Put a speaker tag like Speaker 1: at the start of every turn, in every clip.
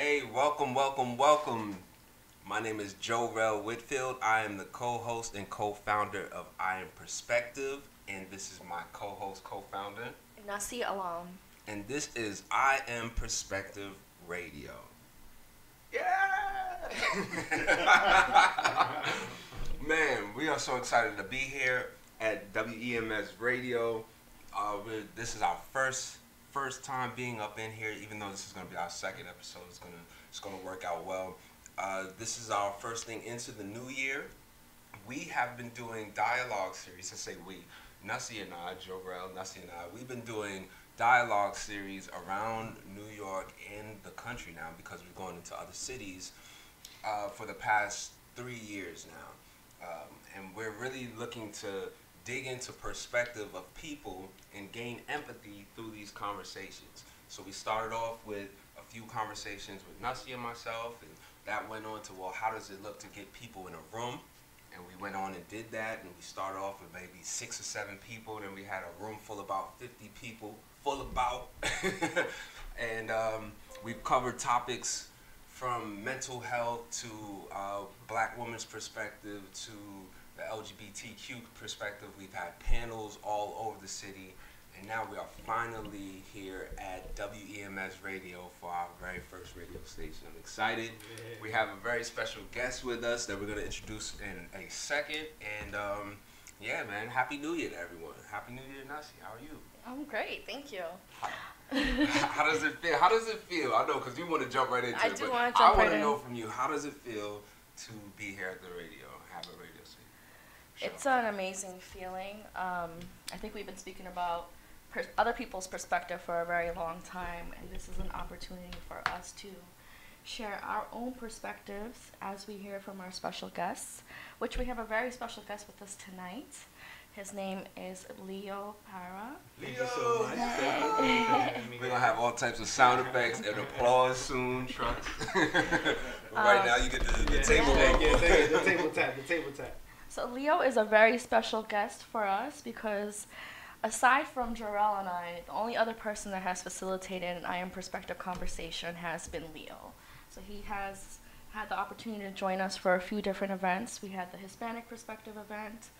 Speaker 1: Hey, welcome, welcome, welcome. My name is Jarrell Whitfield. I am the co-host and co-founder of I Am Perspective, and this is my co-host, co-founder,
Speaker 2: Nasi Alam.
Speaker 1: and this is I Am Perspective Radio. Yeah! Man, we are so excited to be here at WEMS Radio. Uh, this is our first first time being up in here, even though this is going to be our second episode. It's gonna it's gonna work out well. Uh, this is our first thing into the new year. We have been doing dialogue series. I say we, Nasi and I, Jarrell, Nasi and I. We've been doing dialogue series around New York and the country now because we've gone into other cities uh, for the past three years now. Um, and we're really looking to dig into perspective of people and gain empathy through these conversations. So we started off with a few conversations with Nasi and myself, and that went on to, well, how does it look to get people in a room? And we went on and did that, and we started off with maybe six or seven people, then we had a room full of about 50 people, full about. and um, we've covered topics from mental health to uh, black women's perspective to the LGBTQ perspective. We've had panels all over the city, and now we are finally here at WEMS Radio for our very first radio station. I'm excited. We have a very special guest with us that we're going to introduce in a second. And um, yeah, man, Happy New Year to everyone. Happy New Year, Nasi. How are you?
Speaker 2: I'm great, thank you.
Speaker 1: how does it feel? How does it feel? I know because you want to jump right into
Speaker 2: I
Speaker 1: it.
Speaker 2: do wanna jump
Speaker 1: I
Speaker 2: jump
Speaker 1: want
Speaker 2: right
Speaker 1: to
Speaker 2: in.
Speaker 1: know from you how does it feel to be here at the radio, have a radio station?
Speaker 2: It's an amazing feeling. Um, I think we've been speaking about per- other people's perspective for a very long time, and this is an opportunity for us to share our own perspectives as we hear from our special guests, which we have a very special guest with us tonight. His name is Leo Parra.
Speaker 3: Thank you so much. Thank you for having me.
Speaker 1: We're gonna have all types of sound effects and applause soon, trucks. But right
Speaker 2: Um,
Speaker 1: now, you get the, the
Speaker 3: Yeah,
Speaker 1: table.
Speaker 3: thank you,
Speaker 1: roll.
Speaker 3: thank you. The table tap, the table tap.
Speaker 2: So Leo is a very special guest for us because aside from Jarrell and I, the only other person that has facilitated an I Am Perspective conversation has been Leo. So he has had the opportunity to join us for a few different events. We had the Hispanic Perspective event,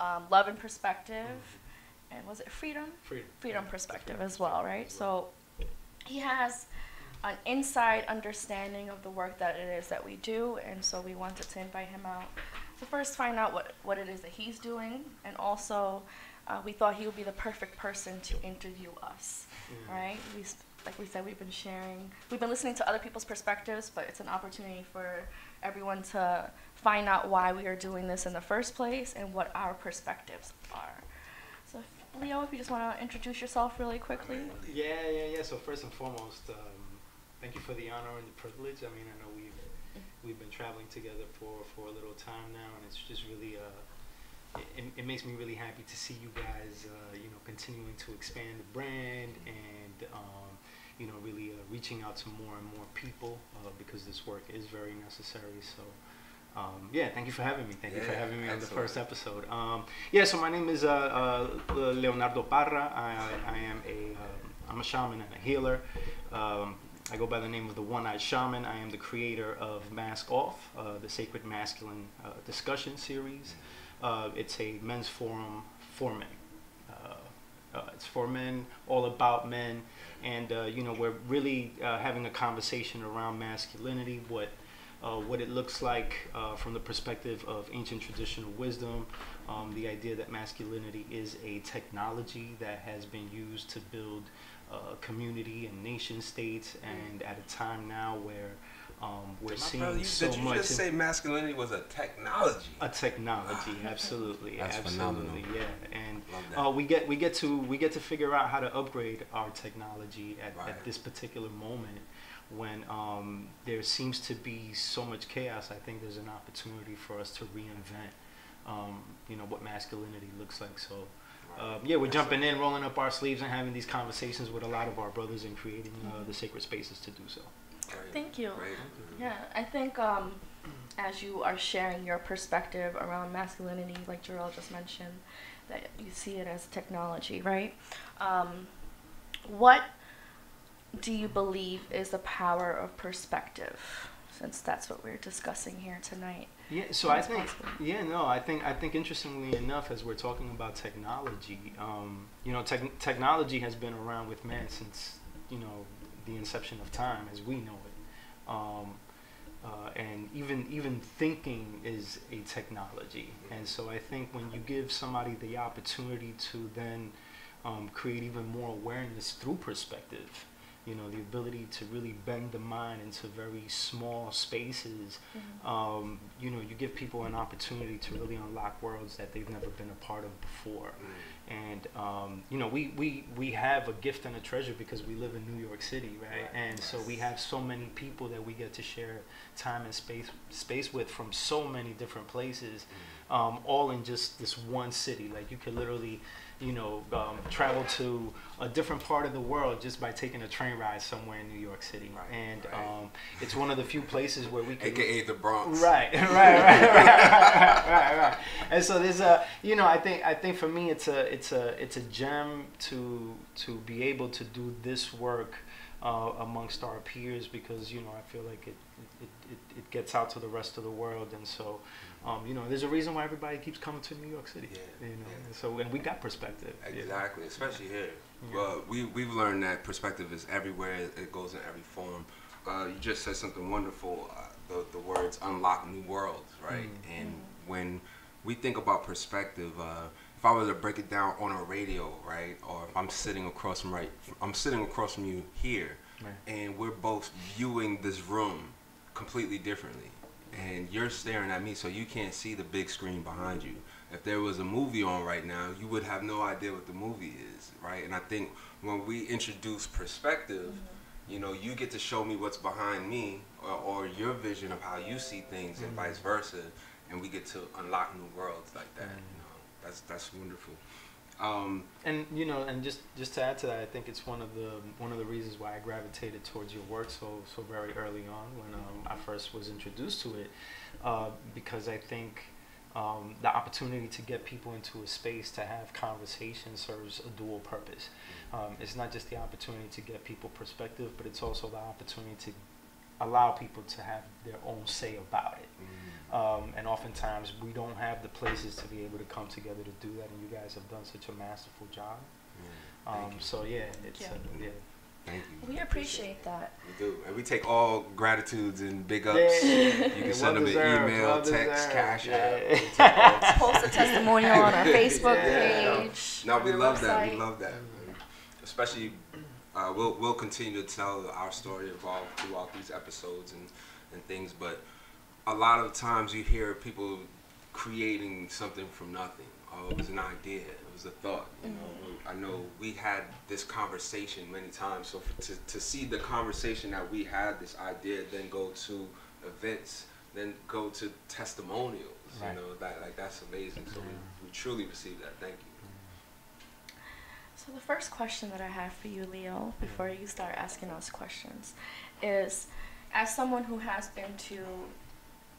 Speaker 2: um, Love and Perspective, and was it Freedom?
Speaker 3: Freedom.
Speaker 2: freedom perspective as well, right? So he has an inside understanding of the work that it is that we do, and so we wanted to invite him out to first find out what, what it is that he's doing, and also uh, we thought he would be the perfect person to interview us, right? We, like we said, we've been sharing, we've been listening to other people's perspectives, but it's an opportunity for everyone to find out why we are doing this in the first place and what our perspectives are. So, Leo, if you just want to introduce yourself really quickly.
Speaker 3: Yeah, yeah, yeah. So first and foremost, um, thank you for the honor and the privilege. I mean, I know we've been traveling together for for a little time now, and it's just really uh, it, it makes me really happy to see you guys, uh, you know, continuing to expand the brand and um, you know really uh, reaching out to more and more people uh, because this work is very necessary. So. Um, yeah, thank you for having me. Thank you for having me on the first episode. Um, yeah, so my name is uh, uh, Leonardo Parra. I, I am a um, I'm a shaman and a healer. Um, I go by the name of the One-Eyed Shaman. I am the creator of Mask Off, uh, the Sacred Masculine uh, discussion series. Uh, it's a men's forum for men. Uh, uh, it's for men, all about men, and uh, you know we're really having a conversation around masculinity, what what it looks like from the perspective of ancient traditional wisdom, um, the idea that masculinity is a technology that has been used to build uh, community and nation states, and at a time now where um, we're
Speaker 1: My
Speaker 3: seeing
Speaker 1: brother, you,
Speaker 3: so
Speaker 1: did you
Speaker 3: much
Speaker 1: just say masculinity was a technology?
Speaker 3: a technology, absolutely,
Speaker 1: That's
Speaker 3: absolutely,
Speaker 1: phenomenal.
Speaker 3: yeah, and uh, we get we get to we get to figure out how to upgrade our technology at,
Speaker 1: Right.
Speaker 3: at this particular moment when um, there seems to be so much chaos. I think there's an opportunity for us to reinvent, um, you know, what masculinity looks like. So. Um, yeah, we're jumping in, rolling up our sleeves, and having these conversations with a lot of our brothers and creating uh, the sacred spaces to do so.
Speaker 2: Thank you. Yeah, I think um, as you are sharing your perspective around masculinity, like Jarrell just mentioned, that you see it as technology, right? Um, what do you believe is the power of perspective? Since that's what we're discussing here tonight.
Speaker 3: Yeah, so I think
Speaker 2: possible.
Speaker 3: yeah, no, I think I think interestingly enough, as we're talking about technology, um, you know, tech technology has been around with man since you know the inception of time as we know it, um, uh, and even even thinking is a technology, and so I think when you give somebody the opportunity to then um, create even more awareness through perspective. You know, the ability to really bend the mind into very small spaces um, you know, you give people an opportunity to really unlock worlds that they've never been a part of before. And um, you know, we, we we have a gift and a treasure because we live in New York City, right?
Speaker 1: Right.
Speaker 3: And so we have so many people that we get to share time and space space with from so many different places, um, all in just this one city. Like you could literally, you know, um, travel to a different part of the world just by taking a train ride somewhere in New York City.
Speaker 1: Right,
Speaker 3: And
Speaker 1: right.
Speaker 3: um, it's one of the few places where we can
Speaker 1: AKA the Bronx.
Speaker 3: Right, right, right, right, right, right, right. And so there's a, you know, I think I think for me it's a it's a it's a gem to to be able to do this work uh, amongst our peers because you know I feel like it it, it it gets out to the rest of the world and so um, you know there's a reason why everybody keeps coming to New York City.
Speaker 1: Yeah,
Speaker 3: You know,
Speaker 1: yeah.
Speaker 3: and so and we got perspective. you know.
Speaker 1: Exactly, especially here.
Speaker 3: Yeah.
Speaker 1: Well, we we've learned that perspective is everywhere. It goes in every form. Uh, you just said something wonderful. Uh, the the words unlock new worlds, right?
Speaker 3: Mm.
Speaker 1: And when we think about perspective, uh, if I were to break it down on a radio, right, or if I'm sitting across from right, I'm sitting across from you here,
Speaker 3: Right.
Speaker 1: and we're both viewing this room completely differently. And you're staring at me, so you can't see the big screen behind you. If there was a movie on right now, you would have no idea what the movie is, right? And I think when we introduce perspective, you know, you get to show me what's behind me or, or your vision of how you see things and
Speaker 3: Mhm.
Speaker 1: vice versa, and we get to unlock new worlds like that.
Speaker 3: Mhm.
Speaker 1: You know, that's that's wonderful. Um,
Speaker 3: and you know and just just to add to that i think it's one of the one of the reasons why i gravitated towards your work so so very early on when um, i first was introduced to it uh, because i think um, the opportunity to get people into a space to have conversation serves a dual purpose. Um, it's not just the opportunity to get people perspective but it's also the opportunity to allow people to have their own say about it um, and oftentimes we don't have the places to be able to come together to do that, and you guys have done such a masterful job.
Speaker 1: yeah, thank
Speaker 3: Um,
Speaker 1: you.
Speaker 3: so yeah, it's
Speaker 2: Yeah.
Speaker 3: uh, yeah.
Speaker 1: Thank you.
Speaker 2: We appreciate that.
Speaker 1: We do, and we take all gratitudes and big ups.
Speaker 3: Yeah.
Speaker 1: You can send them an email,
Speaker 3: well
Speaker 1: text,
Speaker 3: deserved,
Speaker 1: cash
Speaker 3: yeah.
Speaker 1: app. We take all-
Speaker 2: Post a testimonial on our Facebook
Speaker 1: Yeah.
Speaker 2: page.
Speaker 1: No, we
Speaker 2: our
Speaker 1: love that. We love that. Especially, uh, we'll we'll continue to tell our story evolve throughout these episodes and and things. But a lot of times you hear people creating something from nothing. Oh, it was an idea. It was a thought. You know, mm-hmm. I know we had this conversation many times. So for, to to see the conversation that we had, this idea, then go to events, then go to testimonials.
Speaker 3: Right.
Speaker 1: You know, that like that's amazing. So we, we truly receive that. Thank you.
Speaker 2: So the first question that I have for you, Leo, before you start asking us questions, is as someone who has been to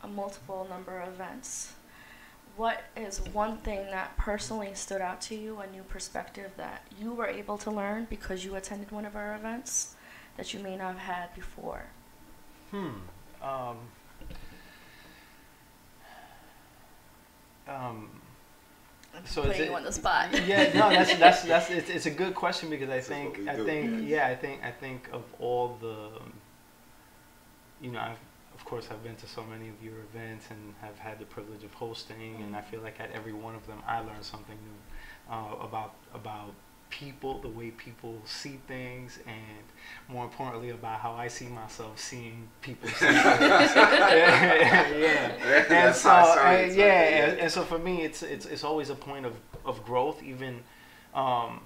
Speaker 2: a multiple number of events, what is one thing that personally stood out to you, a new perspective that you were able to learn because you attended one of our events that you may not have had before?
Speaker 3: Hmm. Um, um, So is
Speaker 2: putting
Speaker 3: it-
Speaker 2: you on the spot.
Speaker 3: yeah, no, that's that's that's it's, it's a good question because I
Speaker 1: This is what
Speaker 3: think I
Speaker 1: do.
Speaker 3: think yeah I think I think of all the you know I've of course I've been to so many of your events and have had the privilege of hosting and I feel like at every one of them I learned something new uh, about about people the way people see things and more importantly about how I see myself seeing people see things. Yeah, yeah. and so uh, yeah, and, and so for me it's it's it's always a point of of growth even um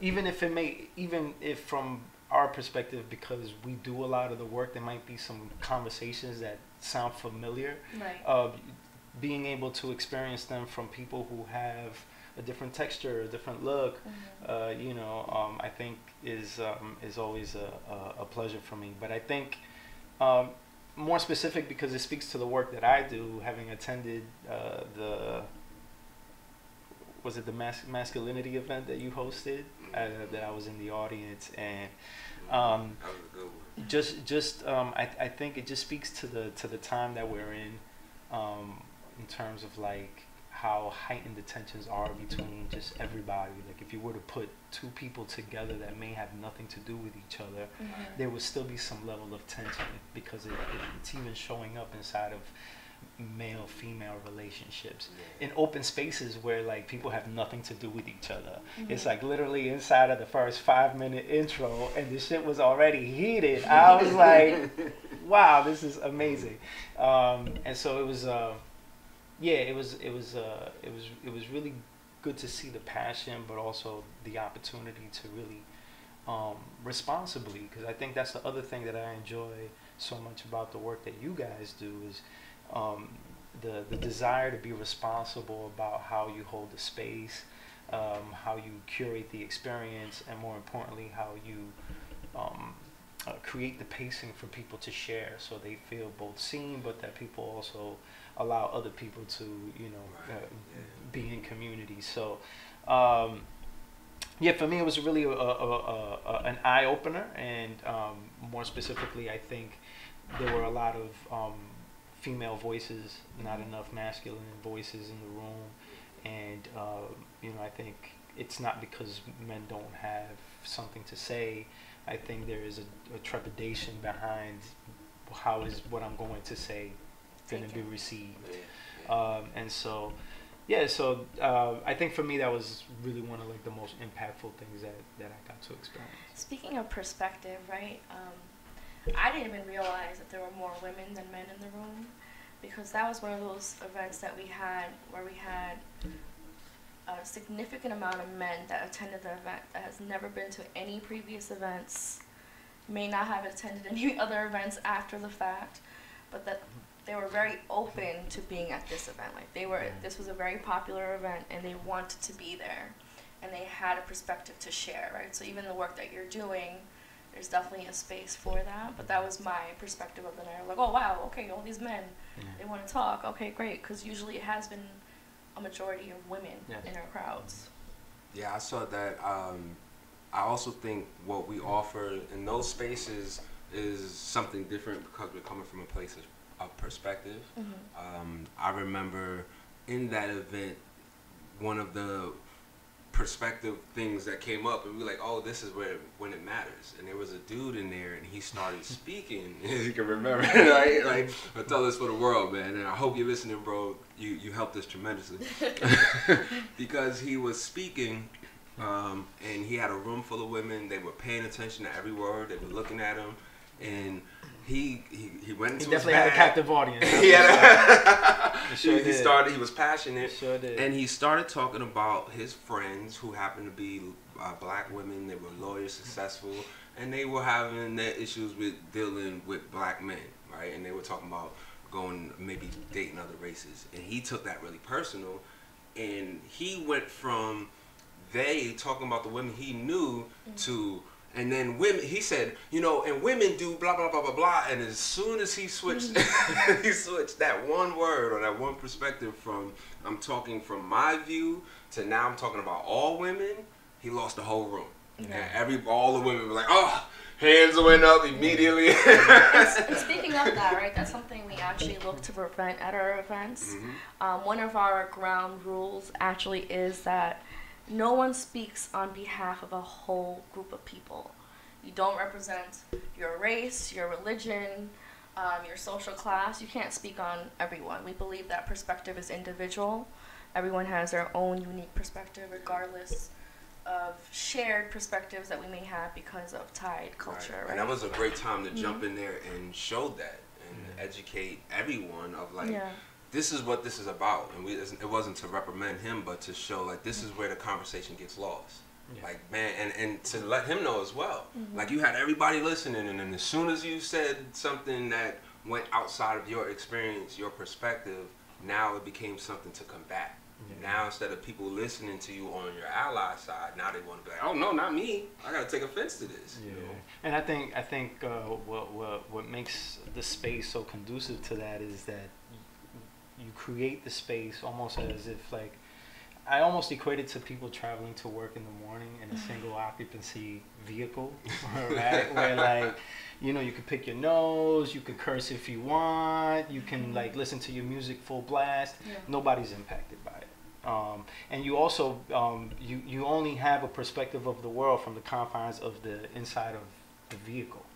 Speaker 3: even if it may even if from our perspective because we do a lot of the work there might be some conversations that sound familiar
Speaker 2: Right.
Speaker 3: uh, being able to experience them from people who have a different texture a different look
Speaker 2: Mhm.
Speaker 3: uh, you know, um, I think is um, is always a, a, a pleasure for me. But I think um, more specific because it speaks to the work that I do, having attended uh, the was it the mas- masculinity event that you hosted uh, that I was in the audience and um,
Speaker 1: That was a good one.
Speaker 3: just just um, I, I think it just speaks to the to the time that we're in um, in terms of like how heightened the tensions are between just everybody like if you were to put two people together that may have nothing to do with each other there would still be some level of tension because it, it, it's even showing up inside of male female relationships. In open spaces where like people have nothing to do with each other. It's like literally inside of the first five minute intro and the shit was already heated. I was like wow this is amazing. Um, and so it was uh, yeah it was it was uh, it was it was really good to see the passion but also the opportunity to really um, responsibly because i think that's the other thing that i enjoy so much about the work that you guys do is um, the the desire to be responsible about how you hold the space, um, how you curate the experience, and more importantly, how you um, uh, create the pacing for people to share, so they feel both seen, but that people also allow other people to you know uh, be in community. So. Um, yeah, for me, it was really a, a, a, a, an eye opener, and um, more specifically, I think there were a lot of um, female voices, not enough masculine voices in the room, and uh, you know, I think it's not because men don't have something to say. I think there is a, a trepidation behind how is what I'm going to say going to be received.
Speaker 1: Yeah, yeah.
Speaker 3: Um, and so, yeah, so uh, I think for me that was really one of like the most impactful things that, that I got to experience.
Speaker 2: Speaking of perspective, right? Um, I didn't even realize that there were more women than men in the room because that was one of those events that we had where we had a significant amount of men that attended the event that has never been to any previous events, may not have attended any other events after the fact, but that they were very open to being at this event. Like they were, mm. this was a very popular event and they wanted to be there and they had a perspective to share, right? So even the work that you're doing, there's definitely a space for that. But that was my perspective of the night. Like, oh wow, okay, all these men, they want to talk. Okay, great, because usually it has been a majority of women
Speaker 3: Yeah.
Speaker 2: in our crowds.
Speaker 1: Yeah, I saw that. Um, I also think what we offer in those spaces is something different because we're coming from a place of, of perspective. Um, I remember in that event, one of the perspective things that came up, and we were like, "Oh, this is where when it matters." And there was a dude in there, and he started speaking. you can remember, right? Like, I tell this for the world, man. And I hope you're listening, bro. You you helped us tremendously because he was speaking. Um, and he had a room full of women. They were paying attention to every word. They were looking at him, and he he, he went into
Speaker 3: He
Speaker 1: his
Speaker 3: definitely had a captive audience.
Speaker 1: he, had
Speaker 3: He sure
Speaker 1: he, he started. He was passionate,
Speaker 3: Sure did.
Speaker 1: and he started talking about his friends who happened to be uh, black women. They were lawyers, successful, and they were having their issues with dealing with black men, right? And they were talking about going maybe dating other races, and he took that really personal, and he went from they talking about the women he knew to and then women he said you know and women do blah blah blah blah blah. And as soon as he switched he switched that one word or that one perspective from i'm talking from my view to now i'm talking about all women he lost the whole room. And every all the women were like oh hands went up immediately.
Speaker 2: And speaking of that, right, that's something we actually look to prevent at our events. Um, one of our ground rules actually is that no one speaks on behalf of a whole group of people. You don't represent your race, your religion, um, your social class. You can't speak on everyone. We believe that perspective is individual. Everyone has their own unique perspective, regardless of shared perspectives that we may have because of Tide culture. Right.
Speaker 1: and that was a great time to jump in there and show that and educate everyone of like
Speaker 2: yeah.
Speaker 1: This is what this is about and we it wasn't to reprimand him but to show like this is where the conversation gets lost
Speaker 3: Yeah.
Speaker 1: like man and and to let him know as well
Speaker 2: Mm-hmm.
Speaker 1: like you had everybody listening and then as soon as you said something that went outside of your experience your perspective now it became something to combat
Speaker 3: Yeah.
Speaker 1: now instead of people listening to you on your ally side now they want to be like oh no not me i gotta take offense to this you know?
Speaker 3: And I think I think uh, what what what makes the space so conducive to that is that you create the space almost as if like I almost equate it to people traveling to work in the morning in a single occupancy vehicle, right? Where like, you know, you can pick your nose, you can curse if you want, you can like listen to your music full blast.
Speaker 2: Yeah.
Speaker 3: Nobody's impacted by it. Um, and you also um, you you only have a perspective of the world from the confines of the inside of the vehicle,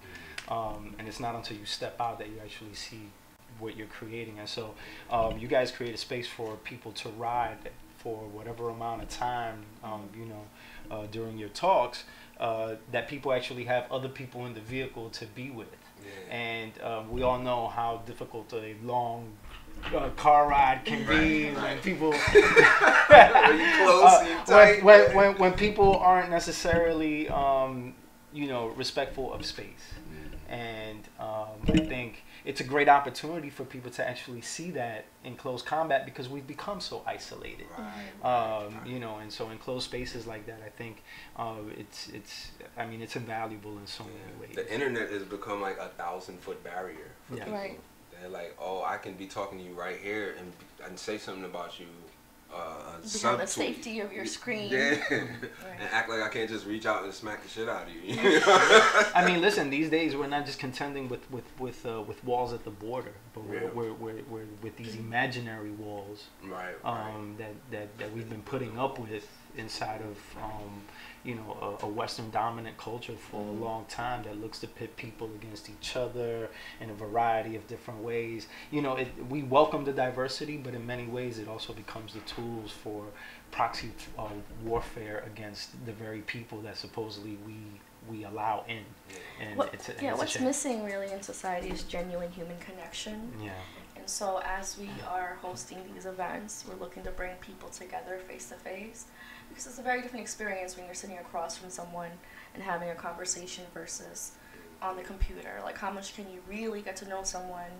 Speaker 3: um, and it's not until you step out that you actually see what you're creating. And so, um, you guys create a space for people to ride for whatever amount of time, um, you know, uh, during your talks, uh, that people actually have other people in the vehicle to be with.
Speaker 1: Yeah.
Speaker 3: And um, we all know how difficult a long uh, car ride can be
Speaker 1: Right,
Speaker 3: when people
Speaker 1: When
Speaker 3: uh, when, when, when, when people aren't necessarily um, you know respectful of space and um, I think it's a great opportunity for people to actually see that in close combat because we've become so isolated
Speaker 1: Right.
Speaker 3: um, you know, and so in closed spaces like that, I think uh, it's it's. I mean, it's invaluable in so many ways.
Speaker 1: The internet has become like a thousand foot barrier for
Speaker 3: Yeah.
Speaker 1: people.
Speaker 2: Right.
Speaker 1: They're like, oh, I can be talking to you right here and and say something about you. Uh,
Speaker 2: Behind the safety of your screen.
Speaker 1: Yeah.
Speaker 2: Right.
Speaker 1: and act like I can't just reach out and smack the shit out of you.
Speaker 3: I mean, listen. These days, we're not just contending with with with uh, with walls at the border, but we're,
Speaker 1: Yeah.
Speaker 3: we're, we're, we're with these imaginary walls
Speaker 1: right. right.
Speaker 3: um, that, that that we've been putting up with inside of um, you know a, a Western dominant culture for a long time that looks to pit people against each other in a variety of different ways. You know, it, we welcome the diversity, but in many ways, it also becomes the tools for proxy uh, warfare against the very people that supposedly we we allow in.
Speaker 1: Yeah.
Speaker 3: And
Speaker 2: What,
Speaker 3: it's a, and
Speaker 2: yeah,
Speaker 3: it's
Speaker 2: what's
Speaker 3: shame.
Speaker 2: missing really in society is genuine human connection.
Speaker 3: Yeah.
Speaker 2: So, as we are hosting these events, we're looking to bring people together face to face because it's a very different experience when you're sitting across from someone and having a conversation versus on the computer. Like, how much can you really get to know someone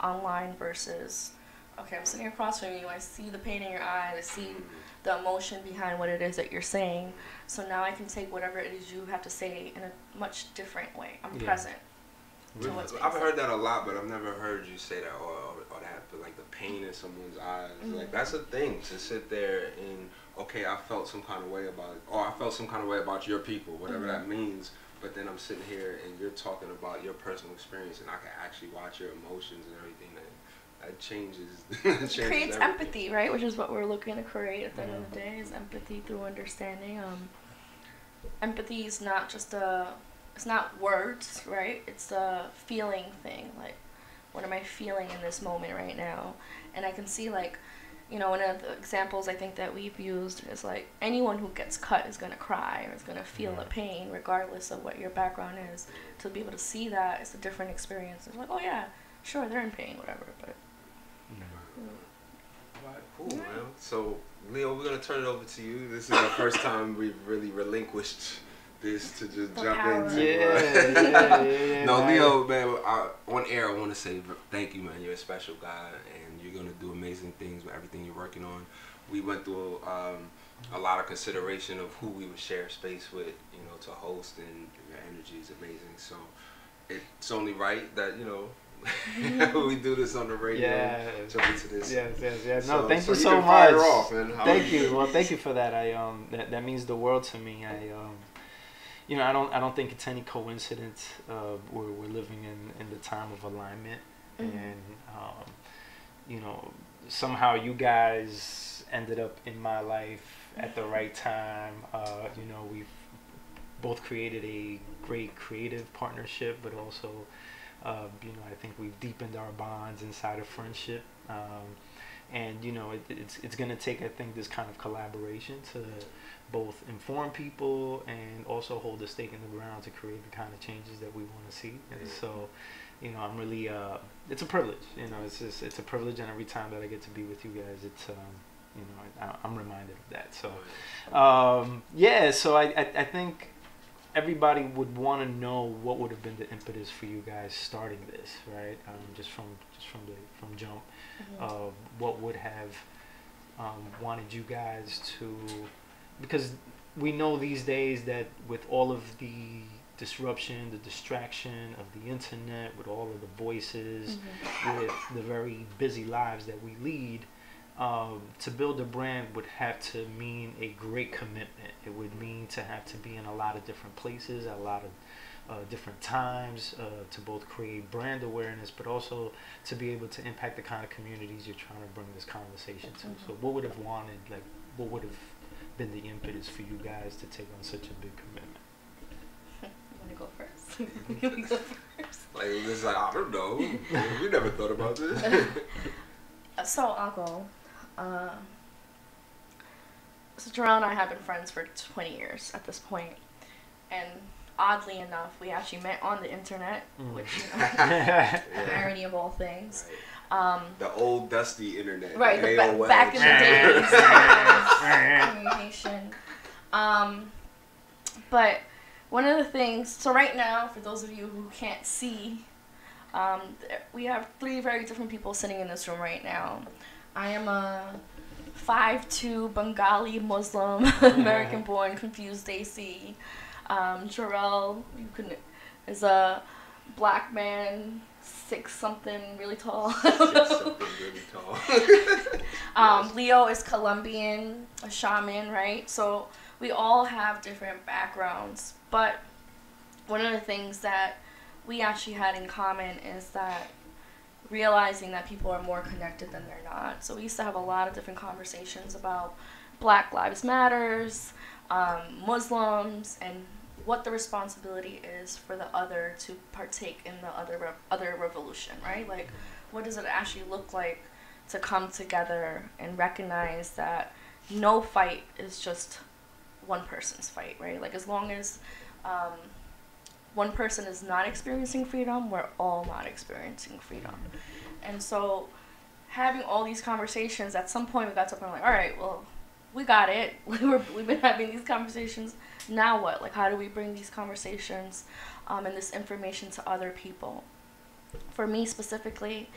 Speaker 2: online versus, okay, I'm sitting across from you, I see the pain in your eye, I see the emotion behind what it is that you're saying. So now I can take whatever it is you have to say in a much different way. I'm
Speaker 3: Yeah.
Speaker 2: present. to
Speaker 1: Really?
Speaker 2: what's being
Speaker 1: I've heard that a lot, but I've never heard you say that or, or, that. But like the pain in someone's eyes, like
Speaker 2: Mhm.
Speaker 1: that's a thing to sit there and okay, I felt some kind of way about it, or I felt some kind of way about your people, whatever that means. But then I'm sitting here and you're talking about your personal experience, and I can actually watch your emotions and everything. That that changes. that changes
Speaker 2: creates
Speaker 1: everything.
Speaker 2: empathy, right? Which is what we're looking to create at the end of the day is empathy through understanding. Um, empathy is not just a, it's not words, right? It's a feeling thing. Like, what am I feeling in this moment right now? And I can see like, you know, one of the examples I think that we've used is like anyone who gets cut is gonna cry or is gonna feel the pain, regardless of what your background is. To be able to see that, it's a different experience. It's like, oh yeah, sure, they're in pain, whatever, but. Mm.
Speaker 1: Alright, cool, man. So, Leo, we're gonna turn it over to you. This is the first time we've really relinquished this to just
Speaker 2: The
Speaker 1: jump
Speaker 2: power.
Speaker 1: into.
Speaker 3: Yeah,
Speaker 1: uh,
Speaker 3: yeah, yeah, yeah.
Speaker 1: no,
Speaker 3: man.
Speaker 1: Leo, man. I, on air, I want to say thank you, man. You're a special guy, and you're gonna do amazing things with everything you're working on. We went through um, a lot of consideration of who we would share space with, you know, to host, and your energy is amazing. So, it's only right that you know we do this on the radio.
Speaker 3: Yeah.
Speaker 1: Jump into this.
Speaker 3: Yes, yes, yes.
Speaker 1: So-
Speaker 3: No, thank
Speaker 1: so
Speaker 3: you
Speaker 1: you
Speaker 3: so
Speaker 1: can
Speaker 3: much.
Speaker 1: fire off, man.
Speaker 3: Thank you.
Speaker 1: you?
Speaker 3: Well, thank you for that. I um that, that means the world to me. I um you know, I don't I don't think it's any coincidence uh we're we're living in in the time of alignment
Speaker 2: Mhm.
Speaker 3: and um you know, somehow you guys ended up in my life at the right time. Uh, you know, we've both created a great creative partnership, but also, uh, you know, I think we've deepened our bonds inside of friendship. Um, and you know, it, it's it's gonna take, I think, this kind of collaboration to both inform people and also hold a stake in the ground to create the kind of changes that we want to see. And so, you know, I'm really, uh, it's a privilege. You know, it's just, it's a privilege, and every time that I get to be with you guys, it's, um, you know, I, I'm reminded of that. So, um, yeah. So I, I, I think everybody would want to know what would have been the impetus for you guys starting this, right? Um, just from just from the from jump,
Speaker 2: Mhm.
Speaker 3: uh, what would have um, wanted you guys to, because we know these days that with all of the disruption, the distraction of the internet, with all of the voices,
Speaker 2: Mhm.
Speaker 3: with the very busy lives that we lead, um, to build a brand would have to mean a great commitment. It would mean to have to be in a lot of different places, a lot of uh, different times uh, to both create brand awareness, but also to be able to impact the kind of communities you're trying to bring this conversation to.
Speaker 2: Mhm.
Speaker 3: So, what would have wanted, like, what would have been the impetus for you guys to take on such a big commitment?
Speaker 2: You want to go first? you wanna go first?
Speaker 1: Like it's like I don't know. we never thought about this.
Speaker 2: So I'll go. Uh, so Jarrell and I have been friends for 20 years at this point, and oddly enough, we actually met on the internet,
Speaker 3: Mm.
Speaker 2: which you know, irony of all things. Um,
Speaker 1: the old dusty internet.
Speaker 2: Right, the ba- back in the
Speaker 1: chat.
Speaker 2: days. communication. Um, but one of the things, so right now, for those of you who can't see, um, we have three very different people sitting in this room right now. I am a 5'2 Bengali Muslim, American born, confused AC. Um, Jarrell you can, is a black man, six something, really tall.
Speaker 1: Six something really tall.
Speaker 2: Um, Leo is Colombian, a shaman, right? So we all have different backgrounds. But one of the things that we actually had in common is that realizing that people are more connected than they're not. So we used to have a lot of different conversations about Black Lives Matters, um, Muslims, and what the responsibility is for the other to partake in the other re- other revolution, right? Like, what does it actually look like to come together and recognize that no fight is just one person's fight, right? Like as long as um, one person is not experiencing freedom, we're all not experiencing freedom. And so having all these conversations, at some point we got to a point like, all right, well, we got it. We were, we've been having these conversations. Now what? Like, how do we bring these conversations um, and this information to other people? For me specifically,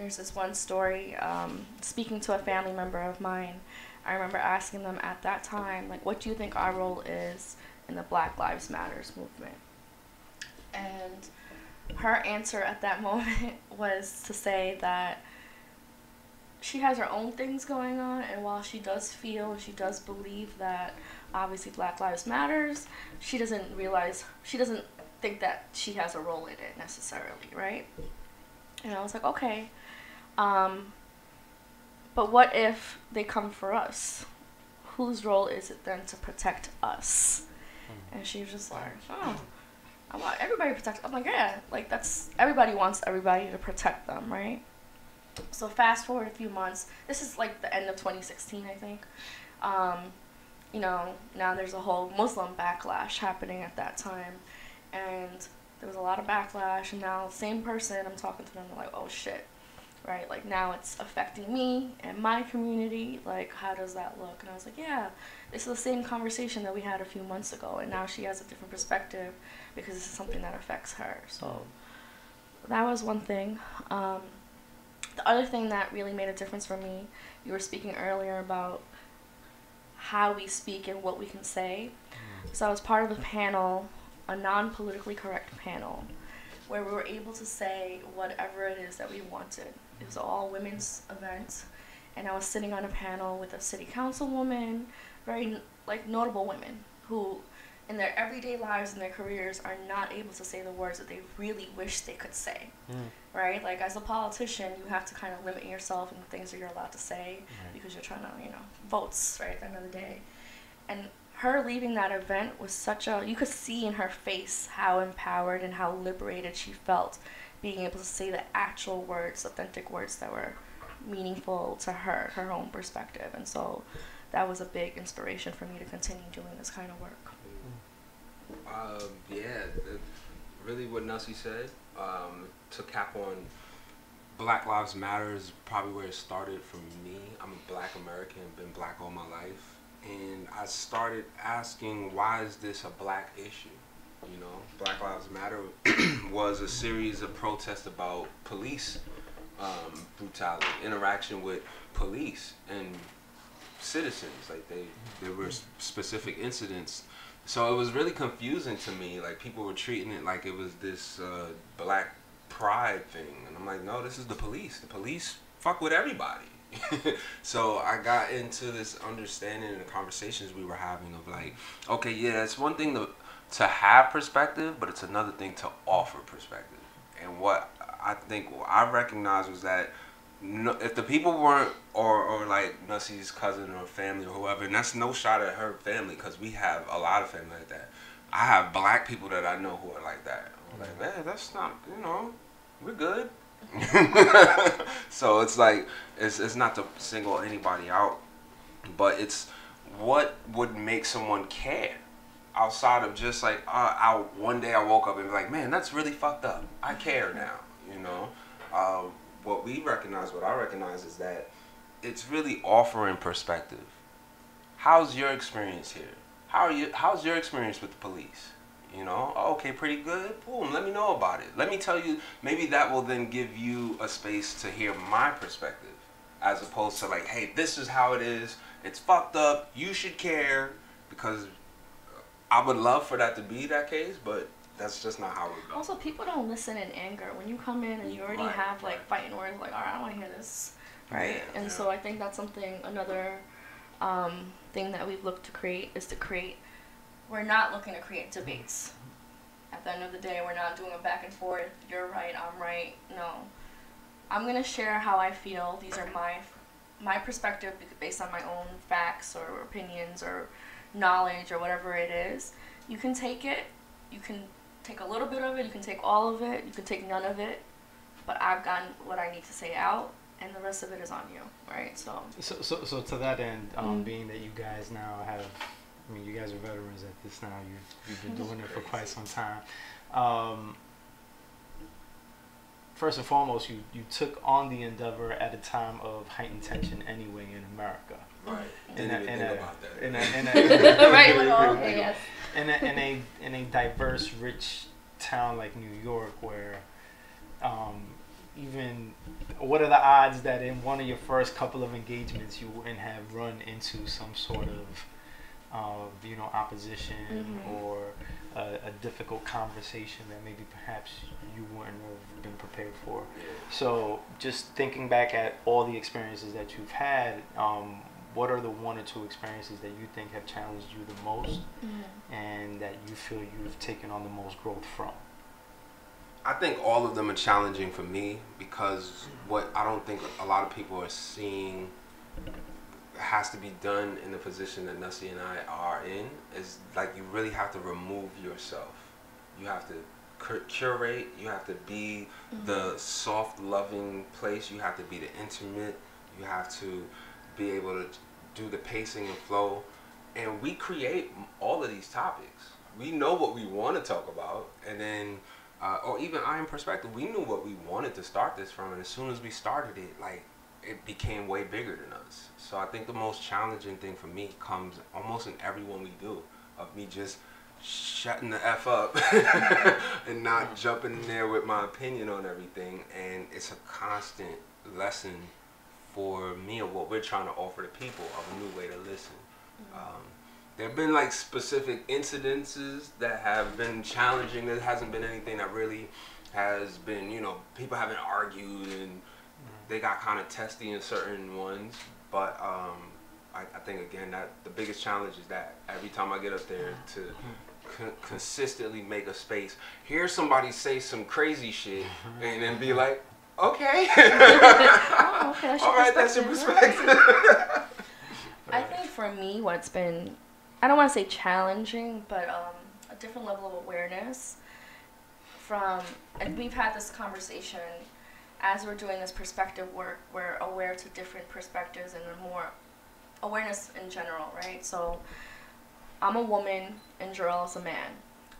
Speaker 2: there's this one story um, speaking to a family member of mine i remember asking them at that time like what do you think our role is in the black lives matters movement and her answer at that moment was to say that she has her own things going on and while she does feel and she does believe that obviously black lives matters she doesn't realize she doesn't think that she has a role in it necessarily right and i was like okay um, but what if they come for us? Whose role is it then to protect us? And she was just like, oh, I want everybody to protect. I'm like, yeah, like that's everybody wants everybody to protect them, right? So fast forward a few months. This is like the end of 2016, I think. Um, you know, now there's a whole Muslim backlash happening at that time, and there was a lot of backlash. And now, same person, I'm talking to them, they're like, oh shit, right? Like now it's affecting me and my community. Like, how does that look? And I was like, yeah, this is the same conversation that we had a few months ago, and now she has a different perspective because this is something that affects her. So that was one thing. Um, the other thing that really made a difference for me, you were speaking earlier about how we speak and what we can say. So I was part of a panel, a non politically correct panel, where we were able to say whatever it is that we wanted. It was all women's event, and I was sitting on a panel with a city councilwoman, very like notable women who, in their everyday lives and their careers, are not able to say the words that they really wish they could say. Hmm. Right? Like as a politician, you have to kind of limit yourself and the things that you're allowed to say because you're trying to, you know, votes right at the end of the day. And her leaving that event was such a you could see in her face how empowered and how liberated she felt being able to say the actual words authentic words that were meaningful to her her own perspective and so that was a big inspiration for me to continue doing this kind of work
Speaker 1: Um, yeah, really what Nelsie said um, to cap on Black Lives Matter is probably where it started for me. I'm a black American, been black all my life. And I started asking, why is this a black issue? You know, Black Lives Matter was a series of protests about police um, brutality, interaction with police and citizens. Like they, there were specific incidents so it was really confusing to me. Like people were treating it like it was this uh, black pride thing, and I'm like, no, this is the police. The police fuck with everybody. so I got into this understanding and the conversations we were having of like, okay, yeah, it's one thing to to have perspective, but it's another thing to offer perspective. And what I think what I recognized was that no, if the people weren't or or like Nussie's cousin or family or whoever, and that's no shot at her family because we have a lot of family like that. I have black people that I know who are like that. I'm like, man, that's not you know, we're good. so it's like it's it's not to single anybody out, but it's what would make someone care outside of just like uh, I one day I woke up and be like, man, that's really fucked up. I care now, you know. Uh, what we recognize, what I recognize, is that it's really offering perspective. How's your experience here? How are you? How's your experience with the police? You know, oh, okay, pretty good. Boom, let me know about it. Let me tell you. Maybe that will then give you a space to hear my perspective, as opposed to like, hey, this is how it is. It's fucked up. You should care because I would love for that to be that case, but that's just not how it goes.
Speaker 2: Also, people don't listen in anger. When you come in and you already
Speaker 1: Right,
Speaker 2: have like
Speaker 1: right.
Speaker 2: fighting words, like, all right, I don't want to hear this, right?
Speaker 1: Yeah,
Speaker 2: and
Speaker 1: yeah.
Speaker 2: so I think that's something another um, thing that we've looked to create is to create. We're not looking to create debates. At the end of the day, we're not doing a back and forth. You're right, I'm right. No, I'm gonna share how I feel. These are my my perspective based on my own facts or opinions or knowledge or whatever it is. You can take it. You can take a little bit of it. You can take all of it. You can take none of it. But I've gotten what I need to say out, and the rest of it is on you, right? So
Speaker 3: So, so, so to that end, um,
Speaker 2: Mm.
Speaker 3: being that you guys now have, I mean, you guys are veterans at this now. You've, you've been doing it for quite some time. Um, first and foremost, you, you took on the endeavor at a time of heightened tension anyway in America.
Speaker 1: Right.
Speaker 3: In
Speaker 1: Didn't
Speaker 3: a,
Speaker 1: even
Speaker 3: in
Speaker 1: think
Speaker 3: a,
Speaker 1: about that.
Speaker 3: in a, in a,
Speaker 2: right, like, oh, okay, yes.
Speaker 3: in a in a in a diverse, rich town like New York, where um, even what are the odds that in one of your first couple of engagements you wouldn't have run into some sort of uh, you know opposition
Speaker 2: Mhm.
Speaker 3: or a, a difficult conversation that maybe perhaps you wouldn't have been prepared for. So just thinking back at all the experiences that you've had, um, what are the one or two experiences that you think have challenged you the most
Speaker 2: Mhm.
Speaker 3: and that you feel you've taken on the most growth from?
Speaker 1: I think all of them are challenging for me because what I don't think a lot of people are seeing has to be done in the position that Nussie and I are in is like you really have to remove yourself. You have to curate. You have to be the soft, loving place. You have to be the intimate. You have to be able to do the pacing and flow. And we create all of these topics. We know what we want to talk about, and then, uh, or even I in perspective, we knew what we wanted to start this from, and as soon as we started it, like it became way bigger than us. So I think the most challenging thing for me comes almost in everyone we do, of me just shutting the f up and not jumping in there with my opinion on everything. And it's a constant lesson for me of what we're trying to offer to people of a new way to listen. Um, there have been like specific incidences that have been challenging. There hasn't been anything that really has been, you know, people haven't argued and they got kind of testy in certain ones. But um, I, I think again that the biggest challenge is that every time I get up there to con- consistently make a space, hear somebody say some crazy shit, and then be like, okay,
Speaker 2: Oh, okay,
Speaker 1: all right, that's your perspective.
Speaker 2: I think for me, what's been, I don't want to say challenging, but um, a different level of awareness from, and we've had this conversation as we're doing this perspective work, we're aware to different perspectives and more awareness in general, right? So I'm a woman and Jarrell is a man.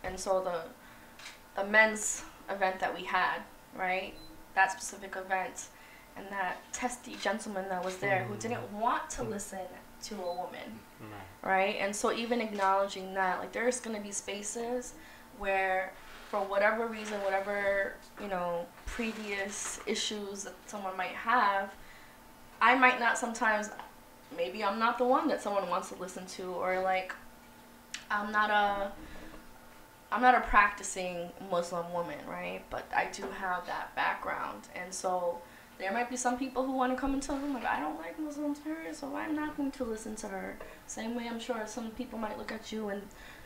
Speaker 2: And so the, the men's event that we had, right? That specific event and that testy gentleman that was there who mm. didn't want to listen to a woman, mm. right? And so even acknowledging that, like there's gonna be spaces where for whatever reason, whatever, you know, previous issues that someone might have, I might not sometimes maybe I'm not the one that someone wants to listen to or like I'm not a I'm not a practicing Muslim woman, right? But I do have that background. And so there might be some people who want to come into the room like I don't like Muslims, period, so I'm not going to listen to her. Same way, I'm sure some people might look at you and,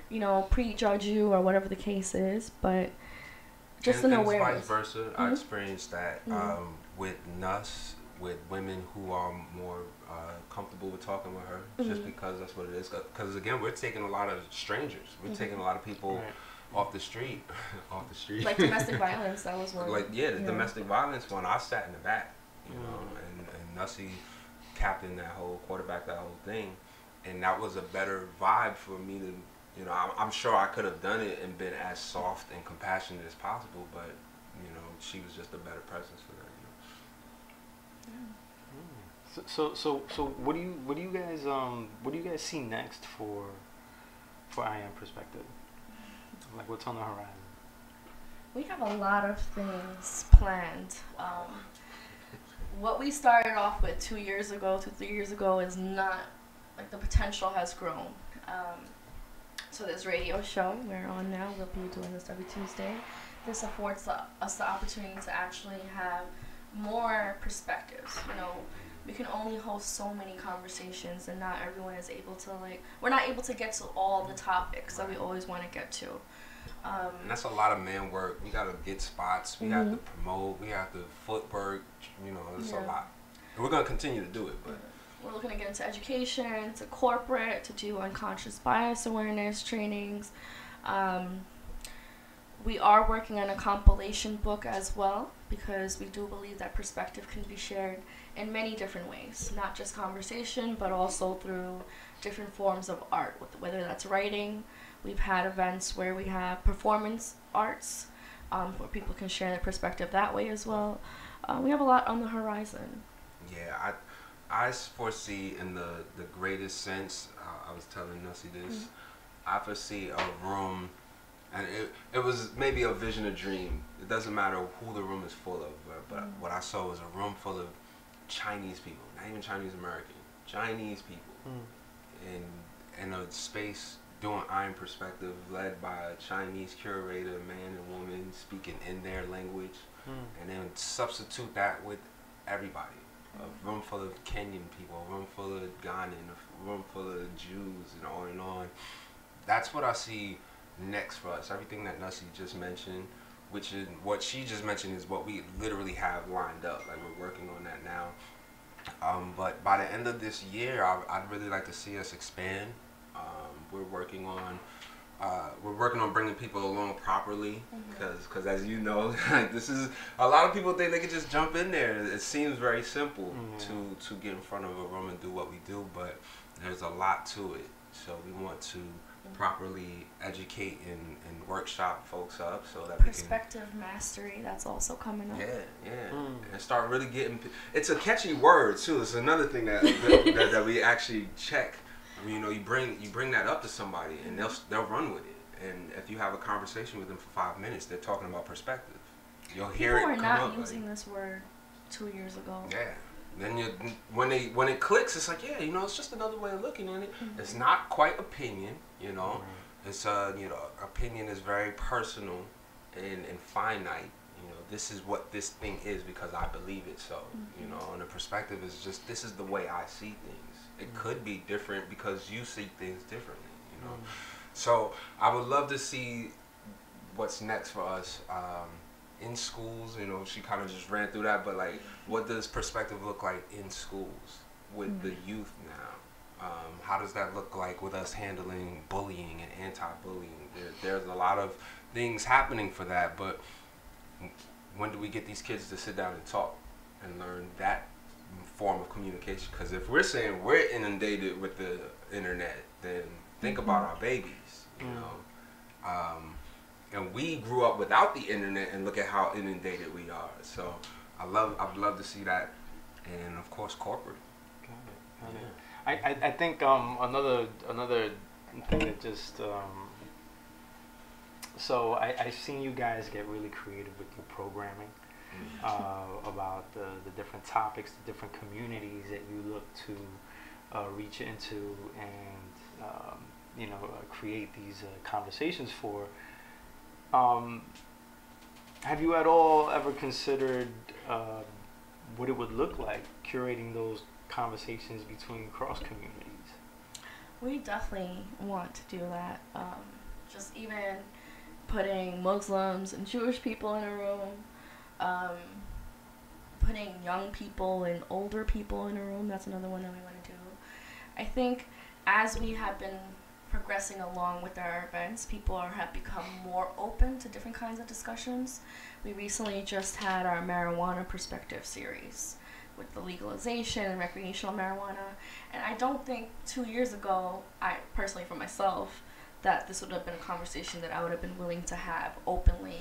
Speaker 2: you know, prejudge you or whatever the case is, but just
Speaker 1: and,
Speaker 2: an
Speaker 1: and
Speaker 2: awareness.
Speaker 1: vice versa. I
Speaker 2: Mhm.
Speaker 1: experienced that
Speaker 2: Mhm.
Speaker 1: um, with Nuss, with women who are more uh, comfortable with talking with her, just
Speaker 2: Mhm.
Speaker 1: because that's what it is. Because again, we're taking a lot of strangers. We're
Speaker 2: Mhm.
Speaker 1: taking a lot of people
Speaker 3: Right.
Speaker 1: Off the street, off the street.
Speaker 2: Like domestic violence, that was one.
Speaker 1: like yeah, the
Speaker 2: Yeah.
Speaker 1: domestic violence one. I sat in the back, you
Speaker 3: Mm.
Speaker 1: know, and and Nussy captained that whole quarterback that whole thing, and that was a better vibe for me to. You know, I'm, I'm sure I could have done it and been as soft and compassionate as possible, but you know, she was just a better presence for that. You know?
Speaker 3: So, so so so what do you what do you guys um what do you guys see next for for I am perspective? Like what's on the horizon?
Speaker 2: We have a lot of things planned. Um, what we started off with two years ago, two, three years ago, is not like the potential has grown. Um, so this radio show we're on now, we'll be doing this every Tuesday. This affords the, us the opportunity to actually have more perspectives. You know, we can only host so many conversations, and not everyone is able to like. We're not able to get to all the topics that we always want to get to. Um,
Speaker 1: And that's a lot of man work. We gotta get spots. We have to
Speaker 2: Mhm.
Speaker 1: promote. We have to footwork. You know, it's a lot. And we're gonna continue to do it, but
Speaker 2: We're looking to get into education, to corporate, to do unconscious bias awareness trainings. Um, we are working on a compilation book as well because we do believe that perspective can be shared in many different ways, not just conversation, but also through different forms of art, whether that's writing. We've had events where we have performance arts um, where people can share their perspective that way as well. Uh, we have a lot on the horizon.
Speaker 1: yeah, I I foresee in the the greatest sense. Uh, I was telling Nussie this. I foresee a room, and it it was maybe a vision, a dream. It doesn't matter who the room is full of, but, but
Speaker 2: Mm.
Speaker 1: what I saw was a room full of Chinese people, not even Chinese American, Chinese people. in in a space doing I Am Perspective led by a Chinese curator, man and woman speaking in their language, and then substitute that with everybody. A room full of Kenyan people, a room full of Ghanaian, a room full of Jews, and on and on. That's what I see next for us. Everything that Nussie just mentioned, which is what she just mentioned, is what we literally have lined up. Like we're working on that now. Um, but by the end of this year, I, I'd really like to see us expand. Um, we're working on uh, we're working on bringing people along properly because as you know, like this is a lot of people think they can just jump in there. It seems very simple
Speaker 3: Mm.
Speaker 1: to to get in front of a room and do what we do, but there's a lot to it. So we want to properly educate and, and workshop folks up so that we can
Speaker 2: Perspective mastery, that's also coming up.
Speaker 1: yeah, yeah,
Speaker 3: Mm.
Speaker 1: and start really getting. It's a catchy word too. It's another thing that that, that, that we actually check. I mean, you know, you bring you bring that up to somebody, and they'll they'll run with it. And if you have a conversation with them for five minutes, they're talking about perspective. You'll hear
Speaker 2: People
Speaker 1: it
Speaker 2: were
Speaker 1: come
Speaker 2: not
Speaker 1: up. like-
Speaker 2: using this word two years ago.
Speaker 1: yeah. Then you when they when it clicks, it's like yeah, you know, it's just another way of looking at it.
Speaker 2: Mhm.
Speaker 1: It's not quite opinion, you know. It's uh, you know, opinion is very personal and, and finite. You know, this is what this thing is because I believe it so. You
Speaker 2: Mhm.
Speaker 1: know, and the perspective is just this is the way I see things. It could be different because you see things differently. You know, so I would love to see what's next for us um, in schools. You know, she kind of just ran through that, but like, what does perspective look like in schools with the youth now? Um, how does that look like with us handling bullying and anti-bullying? There, there's a lot of things happening for that, but when do we get these kids to sit down and talk and learn that form of communication? Because if we're saying we're inundated with the internet, then think about our babies, you
Speaker 3: Mm.
Speaker 1: know. Um, and we grew up without the internet, and look at how inundated we are. So I love, I'd love to see that, and of course, corporate.
Speaker 3: Got it, got it. I, I, I think um, another another thing that just um, so I I've seen you guys get really creative with your programming uh, about the, the different topics, the different communities that you look to uh, reach into and um, you know uh, create these uh, conversations for. Um, have you at all ever considered uh, what it would look like curating those conversations between cross communities.
Speaker 2: We definitely want to do that. Um, just even putting Muslims and Jewish people in a room, um, putting young people and older people in a room. That's another one that we want to do. I think as we have been progressing along with our events, people are, have become more open to different kinds of discussions. We recently just had our marijuana perspective series with the legalization and recreational marijuana. And I don't think two years ago, I personally for myself, that this would have been a conversation that I would have been willing to have openly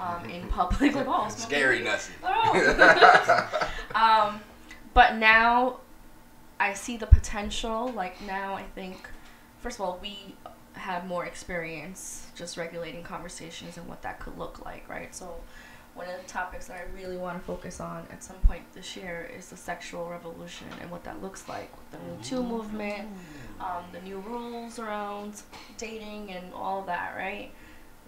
Speaker 2: um, in public. like, oh,
Speaker 1: Scary. Nessie.
Speaker 2: Oh. um, but now I see the potential. Like now, I think, first of all, we have more experience just regulating conversations and what that could look like, right? So, one of the topics that I really want to focus on at some point this year is the sexual revolution and what that looks like with the Me Too movement, um, the new rules around dating, and all that, right?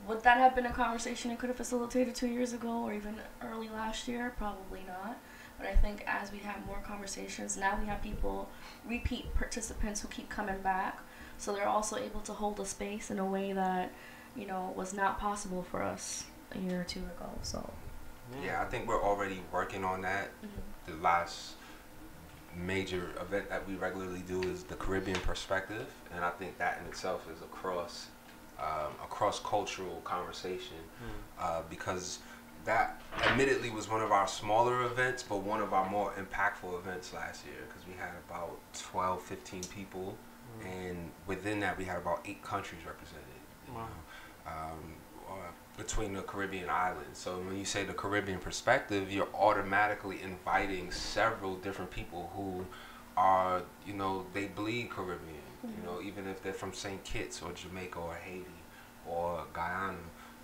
Speaker 2: Would that have been a conversation it could have facilitated two years ago or even early last year? Probably not. But I think as we have more conversations, now we have people, repeat participants who keep coming back. So they're also able to hold a space in a way that, you know, was not possible for us a year or two ago. So,
Speaker 1: Yeah, I think we're already working on that. Mm-hmm. The last major event that we regularly do is the Caribbean Perspective, and I think that in itself is a cross, um, a cross cultural conversation uh, because that admittedly was one of our smaller events, but one of our more impactful events last year because we had about 12, 15 people, and within that we had about eight countries represented.
Speaker 3: Wow.
Speaker 1: Um, or between the Caribbean islands. So when you say the Caribbean perspective, you're automatically inviting several different people who are, you know, they bleed Caribbean. You know, mm-hmm. even if they're from St. Kitts or Jamaica or Haiti or Guyana,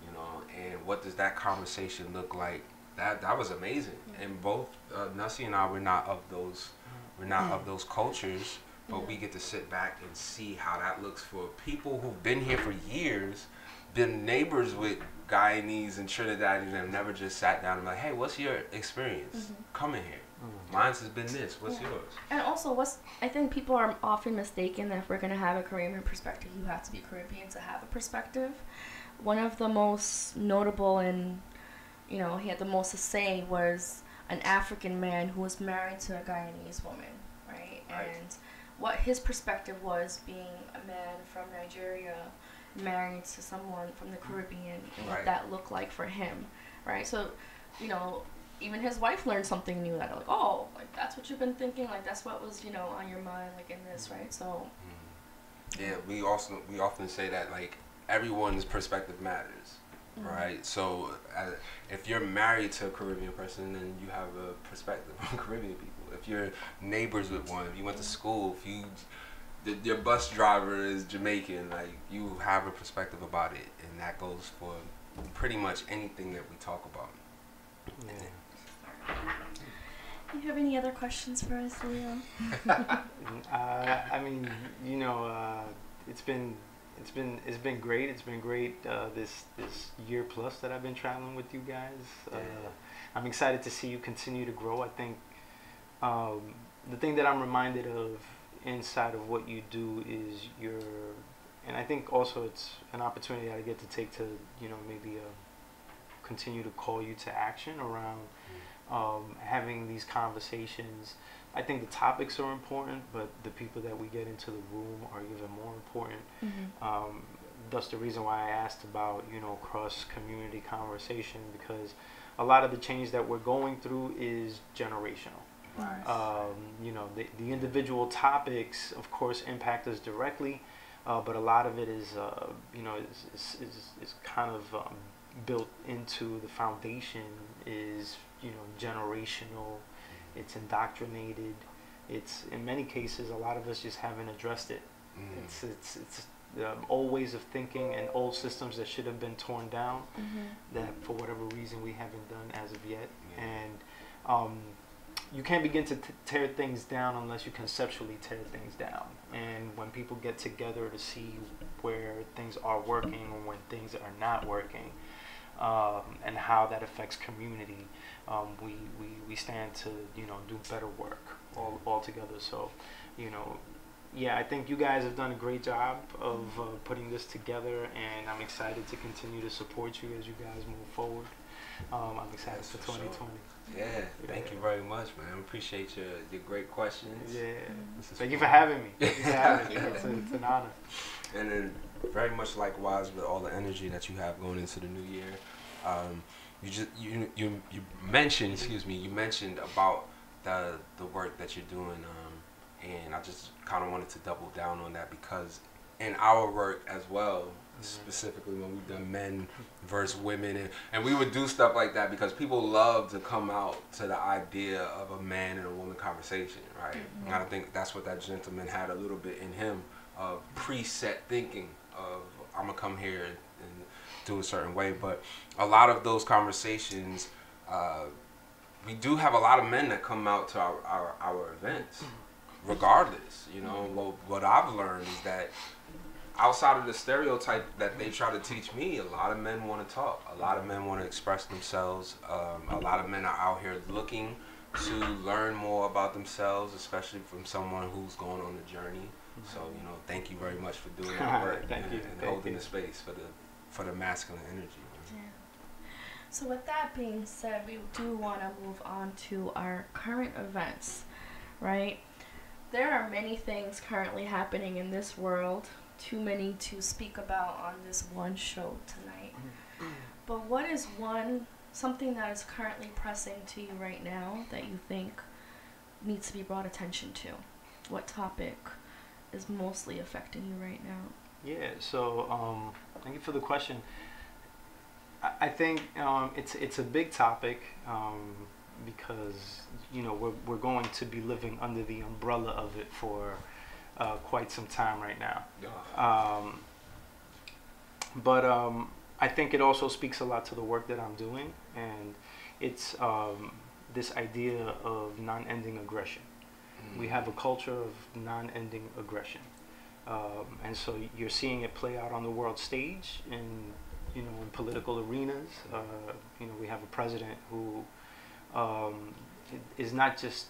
Speaker 1: you know, and what does that conversation look like? That that was amazing. Mm-hmm. And both uh, Nussie and I were not of those, we're not of mm-hmm. those cultures, but we get to sit back and see how that looks for people who've been here for years, been neighbors with Guyanese and Trinidadians, and never just sat down and like, hey, what's your experience coming here? Mine's has been this. What's
Speaker 2: Yeah.
Speaker 1: yours?
Speaker 2: And also, what's I think people are often mistaken that if we're gonna have a Caribbean perspective, you have to be Caribbean to have a perspective. One of the most notable and you know he had the most to say was an African man who was married to a Guyanese woman, right?
Speaker 1: Right.
Speaker 2: And what his perspective was being a man from Nigeria married to someone from the Caribbean and what
Speaker 1: Right.
Speaker 2: that looked like for him, right? So, you know, even his wife learned something new that like, oh, like that's what you've been thinking, like that's what was you know on your mind, like in this, right? So, mm-hmm.
Speaker 1: Yeah, we also we often say that like everyone's perspective matters, mm-hmm. right? So uh, if you're married to a Caribbean person, then you have a perspective on Caribbean people. If you're neighbors with one, if you went to mm-hmm. school, if you the, your bus driver is Jamaican, like you have a perspective about it, and that goes for pretty much anything that we talk about.
Speaker 3: Yeah.
Speaker 2: Do you have any other questions for us, Leo?
Speaker 3: Uh, I mean, you know, uh, it's been it's been it's been great. It's been great uh, this this year plus that I've been traveling with you guys. Uh, I'm excited to see you continue to grow. I think um, the thing that I'm reminded of inside of what you do is your, and I think also it's an opportunity that I get to take to you know maybe uh, continue to call you to action around um, having these conversations. I think the topics are important, but the people that we get into the room are even more important.
Speaker 2: Mm-hmm.
Speaker 3: Um, that's the reason why I asked about you know cross community conversation because a lot of the change that we're going through is generational.
Speaker 1: Right.
Speaker 3: Um, you know, the, the individual topics, of course, impact us directly, uh, but a lot of it is, uh, you know, is, is, is, is kind of um, built into the foundation is, you know, generational, it's indoctrinated, it's, in many cases, a lot of us just haven't addressed it.
Speaker 1: Mm.
Speaker 3: It's, it's, it's um, old ways of thinking and old systems that should have been torn down
Speaker 2: Mm-hmm.
Speaker 3: that for whatever reason we haven't done as of yet.
Speaker 1: Yeah.
Speaker 3: And um, you can't begin to t- tear things down unless you conceptually tear things down. And when people get together to see where things are working and when things are not working, um, and how that affects community, um, we, we, we stand to you know do better work all, all together. So, you know, yeah, I think you guys have done a great job of uh, putting this together, and I'm excited to continue to support you as you guys move forward. Um, I'm excited
Speaker 1: Yes,
Speaker 3: for
Speaker 1: for sure.
Speaker 3: 2020.
Speaker 1: Yeah, thank you very much, man. Appreciate your your great questions.
Speaker 3: Yeah.
Speaker 1: This is
Speaker 3: Thank you for
Speaker 1: fun.
Speaker 3: having me. Thank you for having me. It's, a, it's an honor.
Speaker 1: And then very much likewise with all the energy that you have going into the new year. Um, you just you you you mentioned excuse me you mentioned about the the work that you're doing, um, and I just kind of wanted to double down on that because in our work as well, specifically when we've done men versus women, and, and we would do stuff like that because people love to come out to the idea of a man and a woman conversation, right? And I think that's what that gentleman had a little bit in him of preset thinking of I'm gonna come here and, and do a certain way. But a lot of those conversations, uh, we do have a lot of men that come out to our, our, our events, regardless. You know, what, what I've learned is that outside of the stereotype that they try to teach me, a lot of men want to talk. A lot of men want to express themselves. Um, a lot of men are out here looking to learn more about themselves, especially from someone who's going on a journey. So you know, thank you very much for doing that work
Speaker 3: Thank
Speaker 1: and,
Speaker 3: you.
Speaker 1: and
Speaker 3: Thank
Speaker 1: holding
Speaker 3: you.
Speaker 1: the space for the for the masculine energy.
Speaker 2: Yeah. So with that being said, we do want to move on to our current events, right? There are many things currently happening in this world, too many to speak about on this one show tonight. But what is one something that is currently pressing to you right now that you think needs to be brought attention to? What topic is mostly affecting you right now?
Speaker 3: Yeah. So um, thank you for the question. I, I think um, it's it's a big topic um, because you know we're we're going to be living under the umbrella of it for uh, quite some time right now. Um, but um, I think it also speaks a lot to the work that I'm doing, and it's um, this idea of non-ending aggression. We have a culture of non-ending aggression, um, and so you're seeing it play out on the world stage in you know in political arenas. Uh, you know we have a president who um, is not just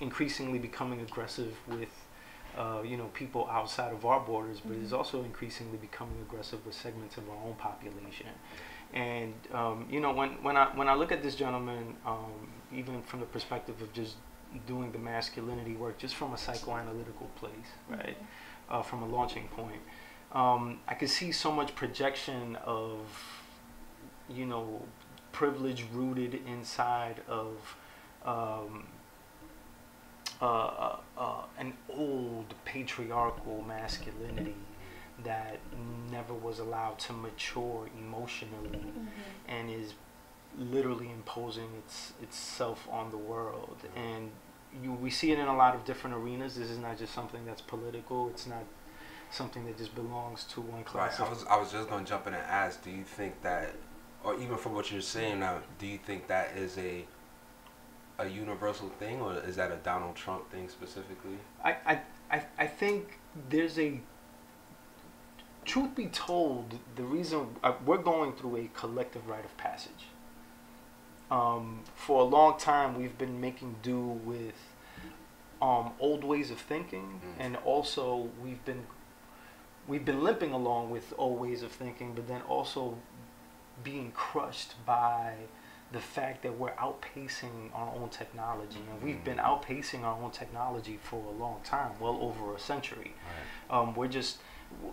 Speaker 3: increasingly becoming aggressive with uh, you know people outside of our borders, but is
Speaker 2: Mhm.
Speaker 3: also increasingly becoming aggressive with segments of our own population. And um, you know when when I when I look at this gentleman, um, even from the perspective of just doing the masculinity work, just from a psychoanalytical place, right, uh, from a launching point, um, I could see so much projection of you know privilege rooted inside of um, uh, uh, uh, an old patriarchal masculinity that never was allowed to mature emotionally and is literally imposing its itself on the world. And you we see it in a lot of different arenas this is not just something that's political it's not something that just belongs to one class
Speaker 1: Right. I was I was just gonna jump in and ask, do you think that, or even from what you're saying now, do you think that is a a universal thing, or is that a Donald Trump thing specifically?
Speaker 3: I, I, I, I think there's a truth be told the reason uh, we're going through a collective rite of passage um, for a long time we've been making do with um, old ways of thinking
Speaker 1: Mm.
Speaker 3: and also we've been we've been limping along with old ways of thinking but then also being crushed by the fact that we're outpacing our own technology. And we've been outpacing our own technology for a long time well over a century. Um, we're just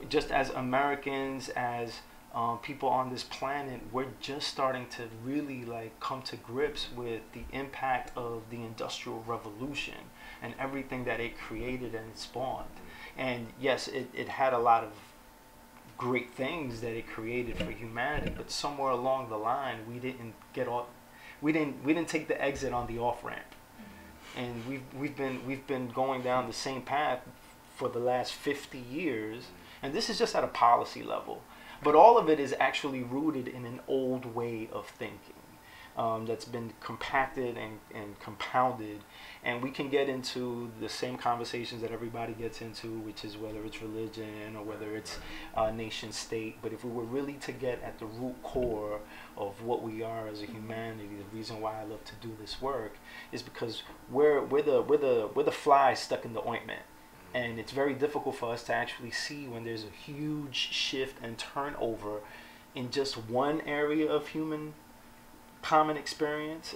Speaker 3: just as Americans, as um, people on this planet, we're just starting to really like come to grips with the impact of the Industrial Revolution and everything that it created and spawned. And yes, it, it had a lot of great things that it created for humanity, but somewhere along the line, we didn't get off. We didn't. We didn't take the exit on the off ramp, and we've we've been we've been going down the same path for the last 50 years and this is just at a policy level but all of it is actually rooted in an old way of thinking um, that's been compacted and, and compounded. And we can get into the same conversations that everybody gets into, which is whether it's religion or whether it's uh, nation state. But if we were really to get at the root core of what we are as a humanity, the reason why I love to do this work is because we're, we're, the, we're, the, we're the fly stuck in the ointment and it's very difficult for us to actually see when there's a huge shift and turnover in just one area of human common experience.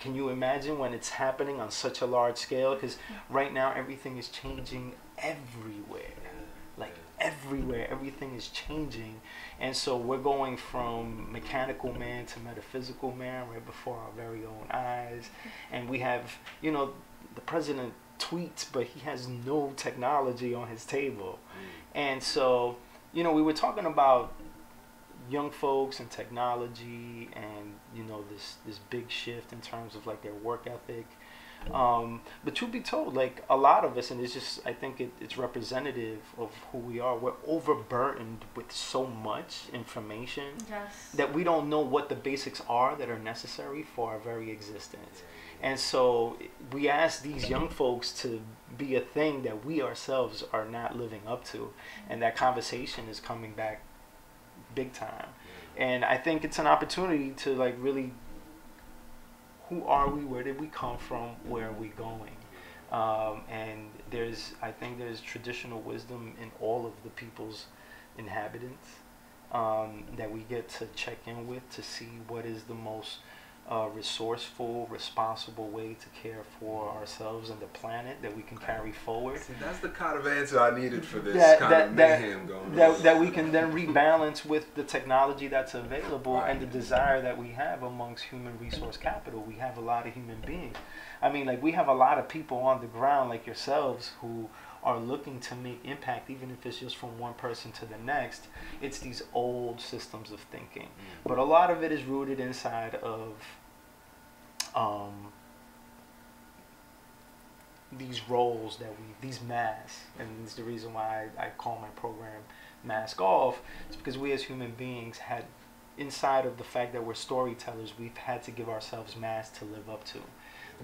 Speaker 3: Can you imagine when it's happening on such a large scale? Because right now everything is changing everywhere. Like everywhere. Everything is changing. And so we're going from mechanical man to metaphysical man right before our very own eyes. And we have you know the president tweets, but he has no technology on his table. Mm. And so, you know, we were talking about young folks and technology and, you know, this, this big shift in terms of like their work ethic. Um, but to be told, like a lot of us, and it's just, I think it, it's representative of who we are. We're overburdened with so much information
Speaker 2: yes.
Speaker 3: that we don't know what the basics are that are necessary for our very existence. And so we ask these young folks to be a thing that we ourselves are not living up to. And that conversation is coming back big time. And I think it's an opportunity to like really who are we? Where did we come from? Where are we going? Um, and there's, I think there's traditional wisdom in all of the people's inhabitants um, that we get to check in with to see what is the most uh, resourceful, responsible way to care for ourselves and the planet that we can carry forward.
Speaker 1: See, that's the kind of answer I needed for this
Speaker 3: that,
Speaker 1: kind
Speaker 3: that,
Speaker 1: of
Speaker 3: that,
Speaker 1: mayhem going
Speaker 3: that,
Speaker 1: on.
Speaker 3: that we can then rebalance with the technology that's available
Speaker 1: Right.
Speaker 3: and the desire that we have amongst human resource capital. We have a lot of human beings. I mean, like we have a lot of people on the ground like yourselves who are looking to make impact, even if it's just from one person to the next. It's these old systems of thinking,
Speaker 1: Mm.
Speaker 3: but a lot of it is rooted inside of um, these roles that we, these masks, and it's the reason why I, I call my program Mask Off. It's because we as human beings had, inside of the fact that we're storytellers, we've had to give ourselves masks to live up to.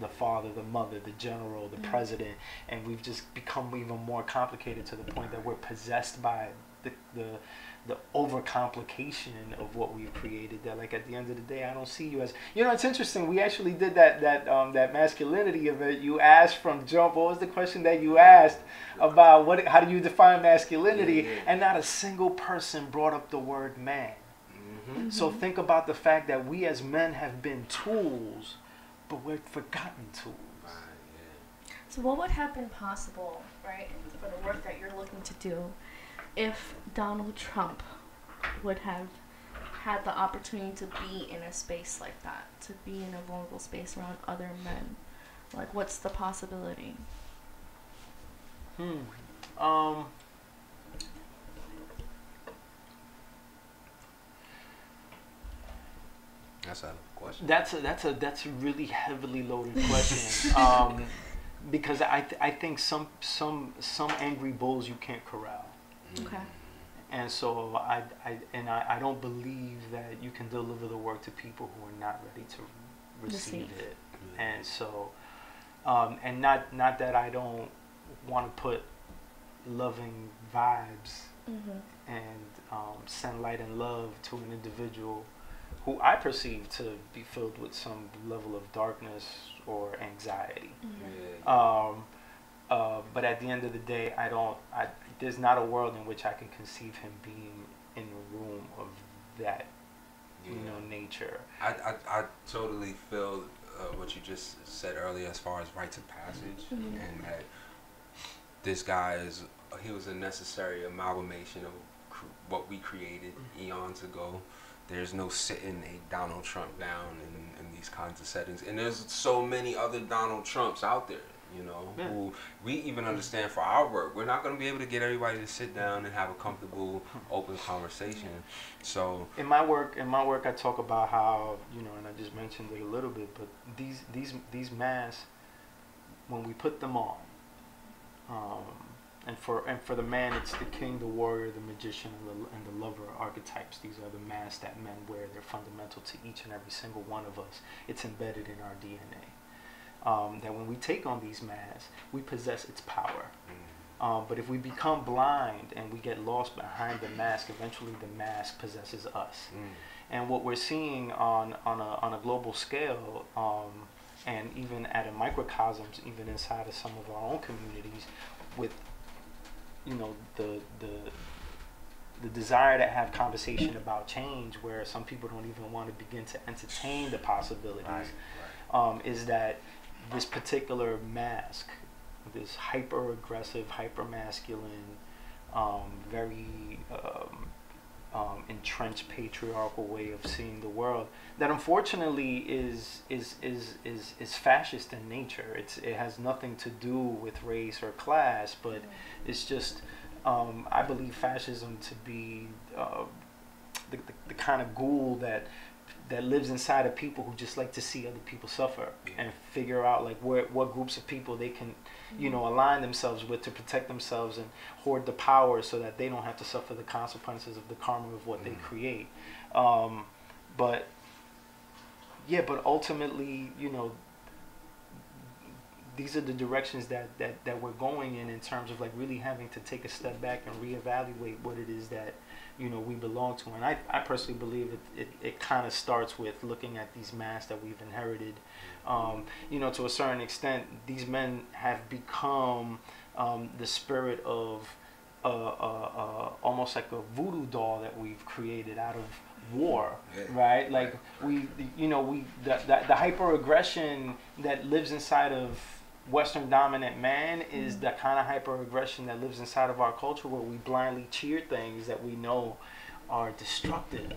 Speaker 3: The father, the mother, the general, the
Speaker 2: Mhm.
Speaker 3: president, and we've just become even more complicated to the point that we're possessed by the, the the overcomplication of what we've created that like at the end of the day I don't see you as you know it's interesting we actually did that that um that masculinity event you asked from jump what was the question that you asked about what how do you define masculinity
Speaker 1: Yeah, yeah.
Speaker 3: and not a single person brought up the word man
Speaker 1: hmm
Speaker 3: so think about the fact that we as men have been tools but we're forgotten tools
Speaker 1: Right, yeah.
Speaker 2: So what would have been possible, right, for the work that you're looking to do, if Donald Trump would have had the opportunity to be in a space like that, to be in a vulnerable space around other men? Like, what's the possibility?
Speaker 3: hmm um
Speaker 1: That's a question.
Speaker 3: That's a that's a that's a really heavily loaded question. um, because I th- I think some some some angry bulls you can't corral,
Speaker 2: Okay.
Speaker 3: and so I, I and I, I don't believe that you can deliver the work to people who are not ready to receive
Speaker 2: Receive.
Speaker 3: it. And so, um, and not not that I don't want to put loving vibes
Speaker 2: Mm-hmm.
Speaker 3: and um, send light and love to an individual who I perceive to be filled with some level of darkness or anxiety.
Speaker 2: Mm-hmm.
Speaker 1: Yeah.
Speaker 3: Um, uh, but at the end of the day, I don't. I, there's not a world in which I can conceive him being in a room of that, you know, nature.
Speaker 1: I, I, I totally feel uh, what you just said earlier as far as rites of passage
Speaker 2: Mhm.
Speaker 1: and that this guy is he was a necessary amalgamation of cr- what we created eons ago there's no sitting a donald trump down in, in these kinds of settings. And there's so many other donald trumps out there you know
Speaker 3: Yeah.
Speaker 1: who we even understand for our work. We're not going to be able to get everybody to sit down and have a comfortable open conversation. So
Speaker 3: In my work, in my work, I talk about how you know, and I just mentioned it a little bit, but these these these masks, when we put them on, um, and for and for the man, it's the king, the warrior, the magician, and the, and the lover archetypes. These are the masks that men wear. They're fundamental to each and every single one of us. It's embedded in our DNA. Um, that when we take on these masks, we possess its power. Um, but if we become blind and we get lost behind the mask, eventually the mask possesses us.
Speaker 1: Mm.
Speaker 3: And what we're seeing on, on, a, on a global scale, um, and even at a microcosms, even inside of some of our own communities, with you know the the the desire to have conversation about change, where some people don't even want to begin to entertain the possibilities,
Speaker 1: Right,
Speaker 3: um, is that this particular mask, this hyper aggressive, hyper masculine, um, very um, um, entrenched patriarchal way of seeing the world that unfortunately is is is is is fascist in nature. It's it has nothing to do with race or class, but it's just um, I believe fascism to be uh, the, the the kind of ghoul that that lives inside of people who just like to see other people suffer and figure out like where what groups of people they can you know align themselves with to protect themselves and hoard the power so that they don't have to suffer the consequences of the karma of what they
Speaker 1: Mhm.
Speaker 3: create um, but yeah but ultimately you know these are the directions that, that, that we're going in in terms of like really having to take a step back and reevaluate what it is that you know we belong to and i, I personally believe it, it, it kind of starts with looking at these masks that we've inherited um, you know to a certain extent these men have become um, the spirit of uh, uh, uh, almost like a voodoo doll that we've created out of war
Speaker 1: Yeah.
Speaker 3: right like we you know we the, the, the hyper aggression that lives inside of western dominant man is the kind of hyper aggression that lives inside of our culture where we blindly cheer things that we know are destructive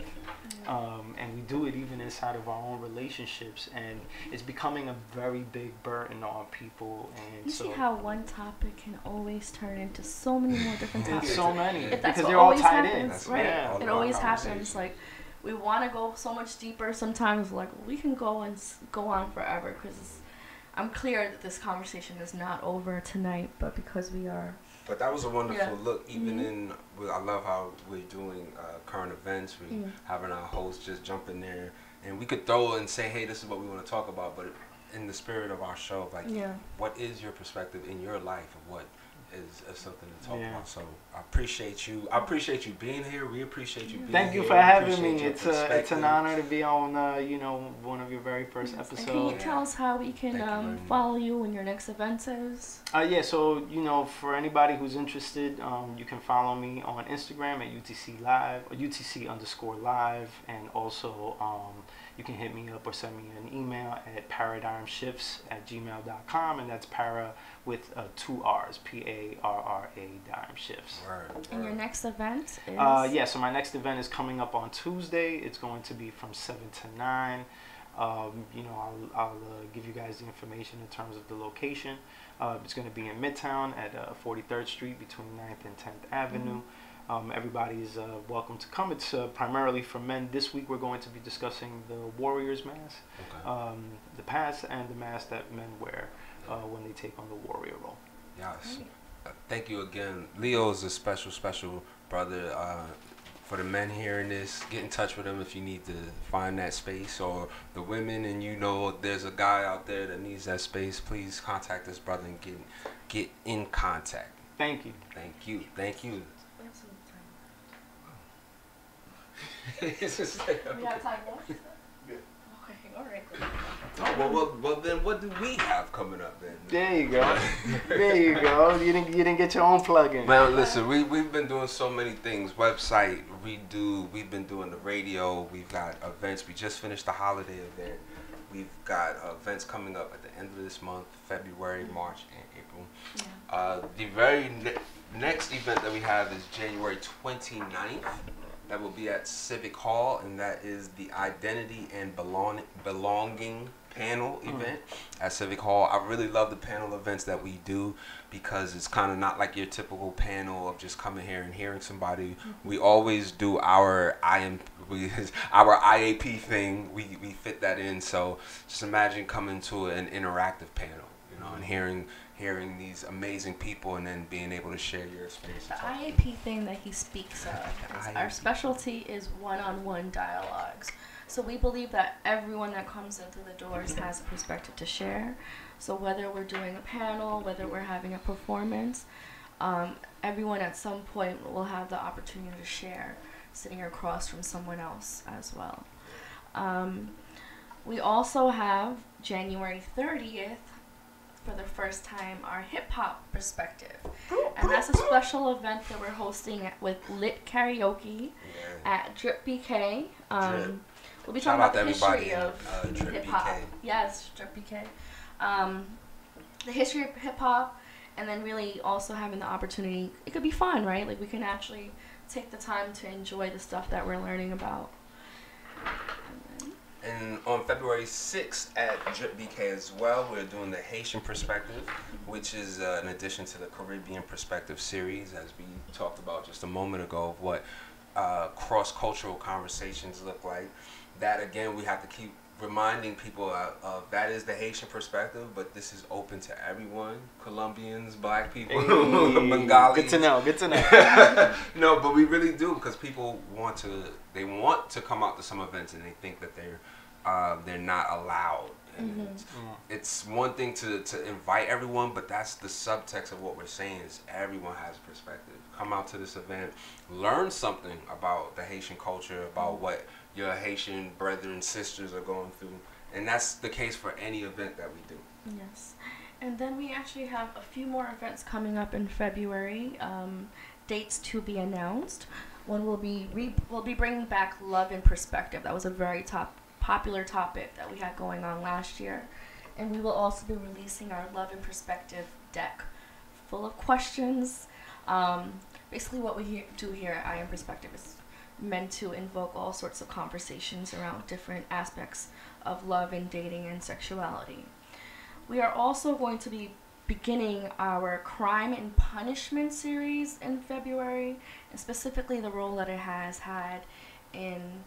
Speaker 3: um, and we do it even inside of our own relationships and it's becoming a very big burden on people and
Speaker 2: You
Speaker 3: so
Speaker 2: see how one topic can always turn into so many more different topics.
Speaker 3: so many
Speaker 2: If that's
Speaker 3: because they're all
Speaker 2: always
Speaker 3: tied
Speaker 2: happens,
Speaker 3: in
Speaker 1: That's
Speaker 2: right?
Speaker 3: yeah
Speaker 1: all
Speaker 2: It always happens. Like we want to go so much deeper. Sometimes, like we can go and s- go on forever because I'm clear that this conversation is not over tonight. But because we are,
Speaker 1: But that was a wonderful
Speaker 2: Yeah.
Speaker 1: look. Even
Speaker 2: Mhm.
Speaker 1: in, I love how we're doing uh, current events. We
Speaker 2: Mm.
Speaker 1: having our host just jump in there, and we could throw and say, "Hey, this is what we want to talk about." But in the spirit of our show, like,
Speaker 2: yeah,
Speaker 1: what is your perspective in your life of what is, is something to talk
Speaker 3: Yeah.
Speaker 1: about? So I appreciate you. I appreciate you being here. We appreciate you being
Speaker 3: Thank you
Speaker 1: here.
Speaker 3: for having me. It's a it's an honor to be on uh, you know one of your very first
Speaker 2: Yes. And
Speaker 3: episodes.
Speaker 2: can you tell us how we can
Speaker 1: Thank you
Speaker 2: um, follow you when your next event is?
Speaker 3: Uh, yeah, so you know, for anybody who's interested, um, you can follow me on Instagram at UTC Live or UTC underscore Live, and also um, you can hit me up or send me an email at paradigmshifts at gmail.com, and that's para with uh, two R's, P A R R A dime shifts.
Speaker 1: Word,
Speaker 2: And your next event is?
Speaker 3: Uh, yeah, so my next event is coming up on Tuesday. It's going to be from 7 to 9. Um, you know, I'll, I'll uh, give you guys the information in terms of the location. Uh, it's going to be in Midtown at uh, 43rd Street between 9th and 10th Avenue. Um, everybody is uh, welcome to come. It's uh, primarily for men. This week we're going to be discussing the Warrior's Mask,
Speaker 1: Okay.
Speaker 3: um, the past and the mask that men wear uh, when they take on the warrior role.
Speaker 1: Yes. Uh, Thank you again. Leo is a special, special brother. Uh, for the men hearing this, get in touch with him if you need to find that space, or the women, and you know there's a guy out there that needs that space. Please contact this brother and get get in contact.
Speaker 3: Thank you.
Speaker 1: Thank you. Thank you.
Speaker 2: We have some time. We have time left. Okay, all right.
Speaker 1: Oh, well, well, well, then what do we have coming up then?
Speaker 3: There you go. there you go. You didn't you didn't get your own plug-in.
Speaker 1: Man, listen, we we've been doing so many things. Website, redo. We've been doing the radio. We've got events. We just finished the holiday event. We've got uh, events coming up at the end of this month, February, March, and April.
Speaker 2: Yeah.
Speaker 1: Uh, the very ne- next event that we have is January 29th. That will be at Civic Hall, and that is the Identity and Belong- Belonging panel
Speaker 3: Mm.
Speaker 1: event at Civic Hall. I really love the panel events that we do because it's kind of not like your typical panel of just coming here and hearing somebody. We always do our IM, we, our IAP thing. We, we fit that in. So just imagine coming to an interactive panel. You know, and hearing hearing these amazing people, and then being able to share your experience.
Speaker 2: The. IAP thing that he speaks of, is our specialty is one-on-one dialogues. So we believe that everyone that comes in through the doors has a perspective to share. So whether we're doing a panel, whether we're having a performance, um, everyone at some point will have the opportunity to share, sitting across from someone else as well. Um, we also have January 30th for the first time our hip hop perspective. And that's a special event that we're hosting with Lit Karaoke
Speaker 1: Yeah.
Speaker 2: at Drip BK. Um,
Speaker 1: Drip.
Speaker 2: We'll be talking
Speaker 1: out
Speaker 2: about the history of
Speaker 1: uh,
Speaker 2: hip hop. Yes, Drip BK. Um, the history of hip hop, and then really also having the opportunity. It could be fun, right? Like we can actually take the time to enjoy the stuff that we're learning about. And
Speaker 1: on February 6th at Drip BK as well, we're doing the Haitian Perspective, which is uh, an addition to the Caribbean Perspective series, as we talked about just a moment ago, of what uh, cross cultural conversations look like. That again, we have to keep reminding people uh, of that is the Haitian perspective, but this is open to everyone Colombians, black people, Bengalis.
Speaker 3: Good to know. Good to know.
Speaker 1: no, but we really do because people want to. They want to come out to some events and they think that they're uh, they're not allowed. And it's, it's one thing to, to invite everyone, but that's the subtext of what we're saying is everyone has a perspective. Come out to this event, learn something about the Haitian culture, about what your Haitian brothers and sisters are going through, and that's the case for any event that we do.
Speaker 2: Yes. And then we actually have a few more events coming up in February. Um, dates to be announced. One will be re- we'll be bringing back love and perspective. That was a very top popular topic that we had going on last year, and we will also be releasing our love and perspective deck, full of questions. Um, basically, what we he- do here at I Am Perspective is meant to invoke all sorts of conversations around different aspects of love and dating and sexuality. We are also going to be beginning our crime and punishment series in February, and specifically the role that it has had in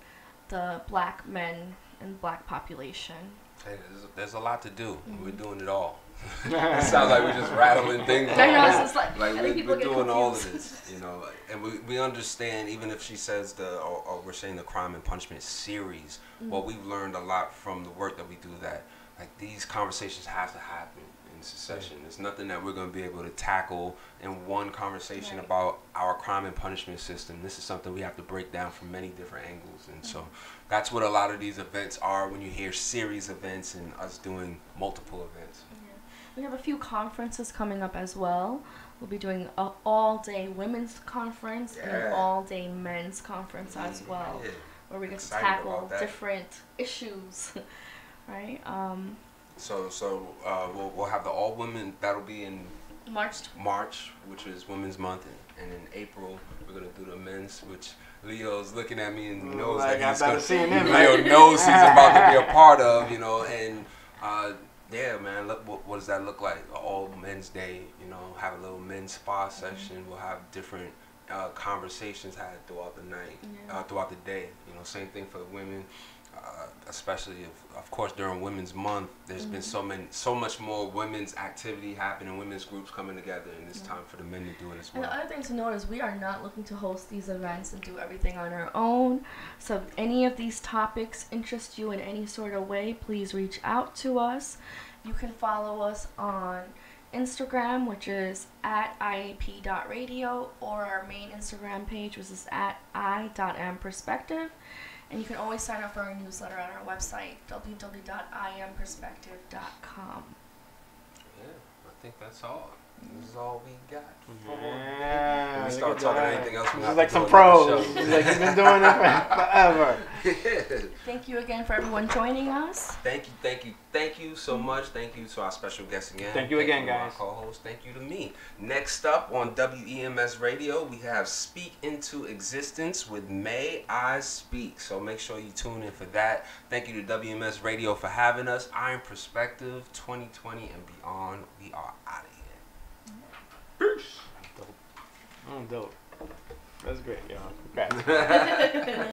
Speaker 2: the black men and black population.
Speaker 1: Hey, there's, there's a lot to do.
Speaker 2: Mhm.
Speaker 1: We're doing it all. It sounds like we're just rattling things.
Speaker 2: I know,
Speaker 1: off.
Speaker 2: it's like,
Speaker 1: like we,
Speaker 2: people
Speaker 1: we're
Speaker 2: get
Speaker 1: doing all of this, you know, and we, we understand even if she says the or, or we're saying the crime and punishment series.
Speaker 2: Mm-hmm.
Speaker 1: Well, we've learned a lot from the work that we do that like these conversations have to happen in succession. It's nothing that we're going to be able to tackle in one conversation
Speaker 2: Right.
Speaker 1: about our crime and punishment system. This is something we have to break down from many different angles, and so that's what a lot of these events are. When you hear series events and us doing multiple events.
Speaker 2: Yeah. We have a few conferences coming up as well. We'll be doing an all-day women's conference and an all-day men's conference as well,
Speaker 1: Yeah.
Speaker 2: where we get to tackle different issues, right? Um,
Speaker 1: So so uh, we'll we'll have the all women that'll be in
Speaker 2: March.
Speaker 1: March, which is Women's Month, and, and in April we're gonna do the men's, which Leo's looking at me and knows
Speaker 3: Like, I
Speaker 1: that he's gonna.
Speaker 3: see him,
Speaker 1: Leo knows he's about to be a part of, you know, and uh, yeah, man, look, what, what does that look like? All Men's Day, you know, have a little men's spa session. We'll have different uh, conversations had throughout the night,
Speaker 2: Yeah.
Speaker 1: uh, throughout the day. You know, same thing for the women. Uh, especially if, of course, during Women's Month, there's been so many, so much more women's activity happening, women's groups coming together, and it's
Speaker 2: Yeah.
Speaker 1: time for the men to do it as
Speaker 2: And
Speaker 1: well.
Speaker 2: the other thing to note is we are not looking to host these events and do everything on our own. So if any of these topics interest you in any sort of way, please reach out to us. You can follow us on Instagram, which is at iap.radio, or our main Instagram page, which is at i.mperspective. And you can always sign up for our newsletter on our website, www.imperspective.com.
Speaker 1: Yeah, I think that's all. This is all we got.
Speaker 3: Yeah,
Speaker 1: When we
Speaker 3: look
Speaker 1: start talking
Speaker 3: that.
Speaker 1: anything else, we're
Speaker 3: This is like some
Speaker 1: to do another
Speaker 3: pros.
Speaker 1: show.
Speaker 3: He's like he's been doing it for- forever.
Speaker 2: Thank you again for everyone joining us.
Speaker 1: Thank you, thank you, thank you so much. Thank you to our special guest again.
Speaker 3: Thank you again,
Speaker 1: to my
Speaker 3: guys.
Speaker 1: co-host. Thank you to me. Next up on WEMS Radio, we have Speak Into Existence with May I Speak. So make sure you tune in for that. Thank you to WEMS Radio for having us. I Am Perspective 2020 and beyond. We are out of here.
Speaker 3: Mm, dope. That's great, yo. Congrats.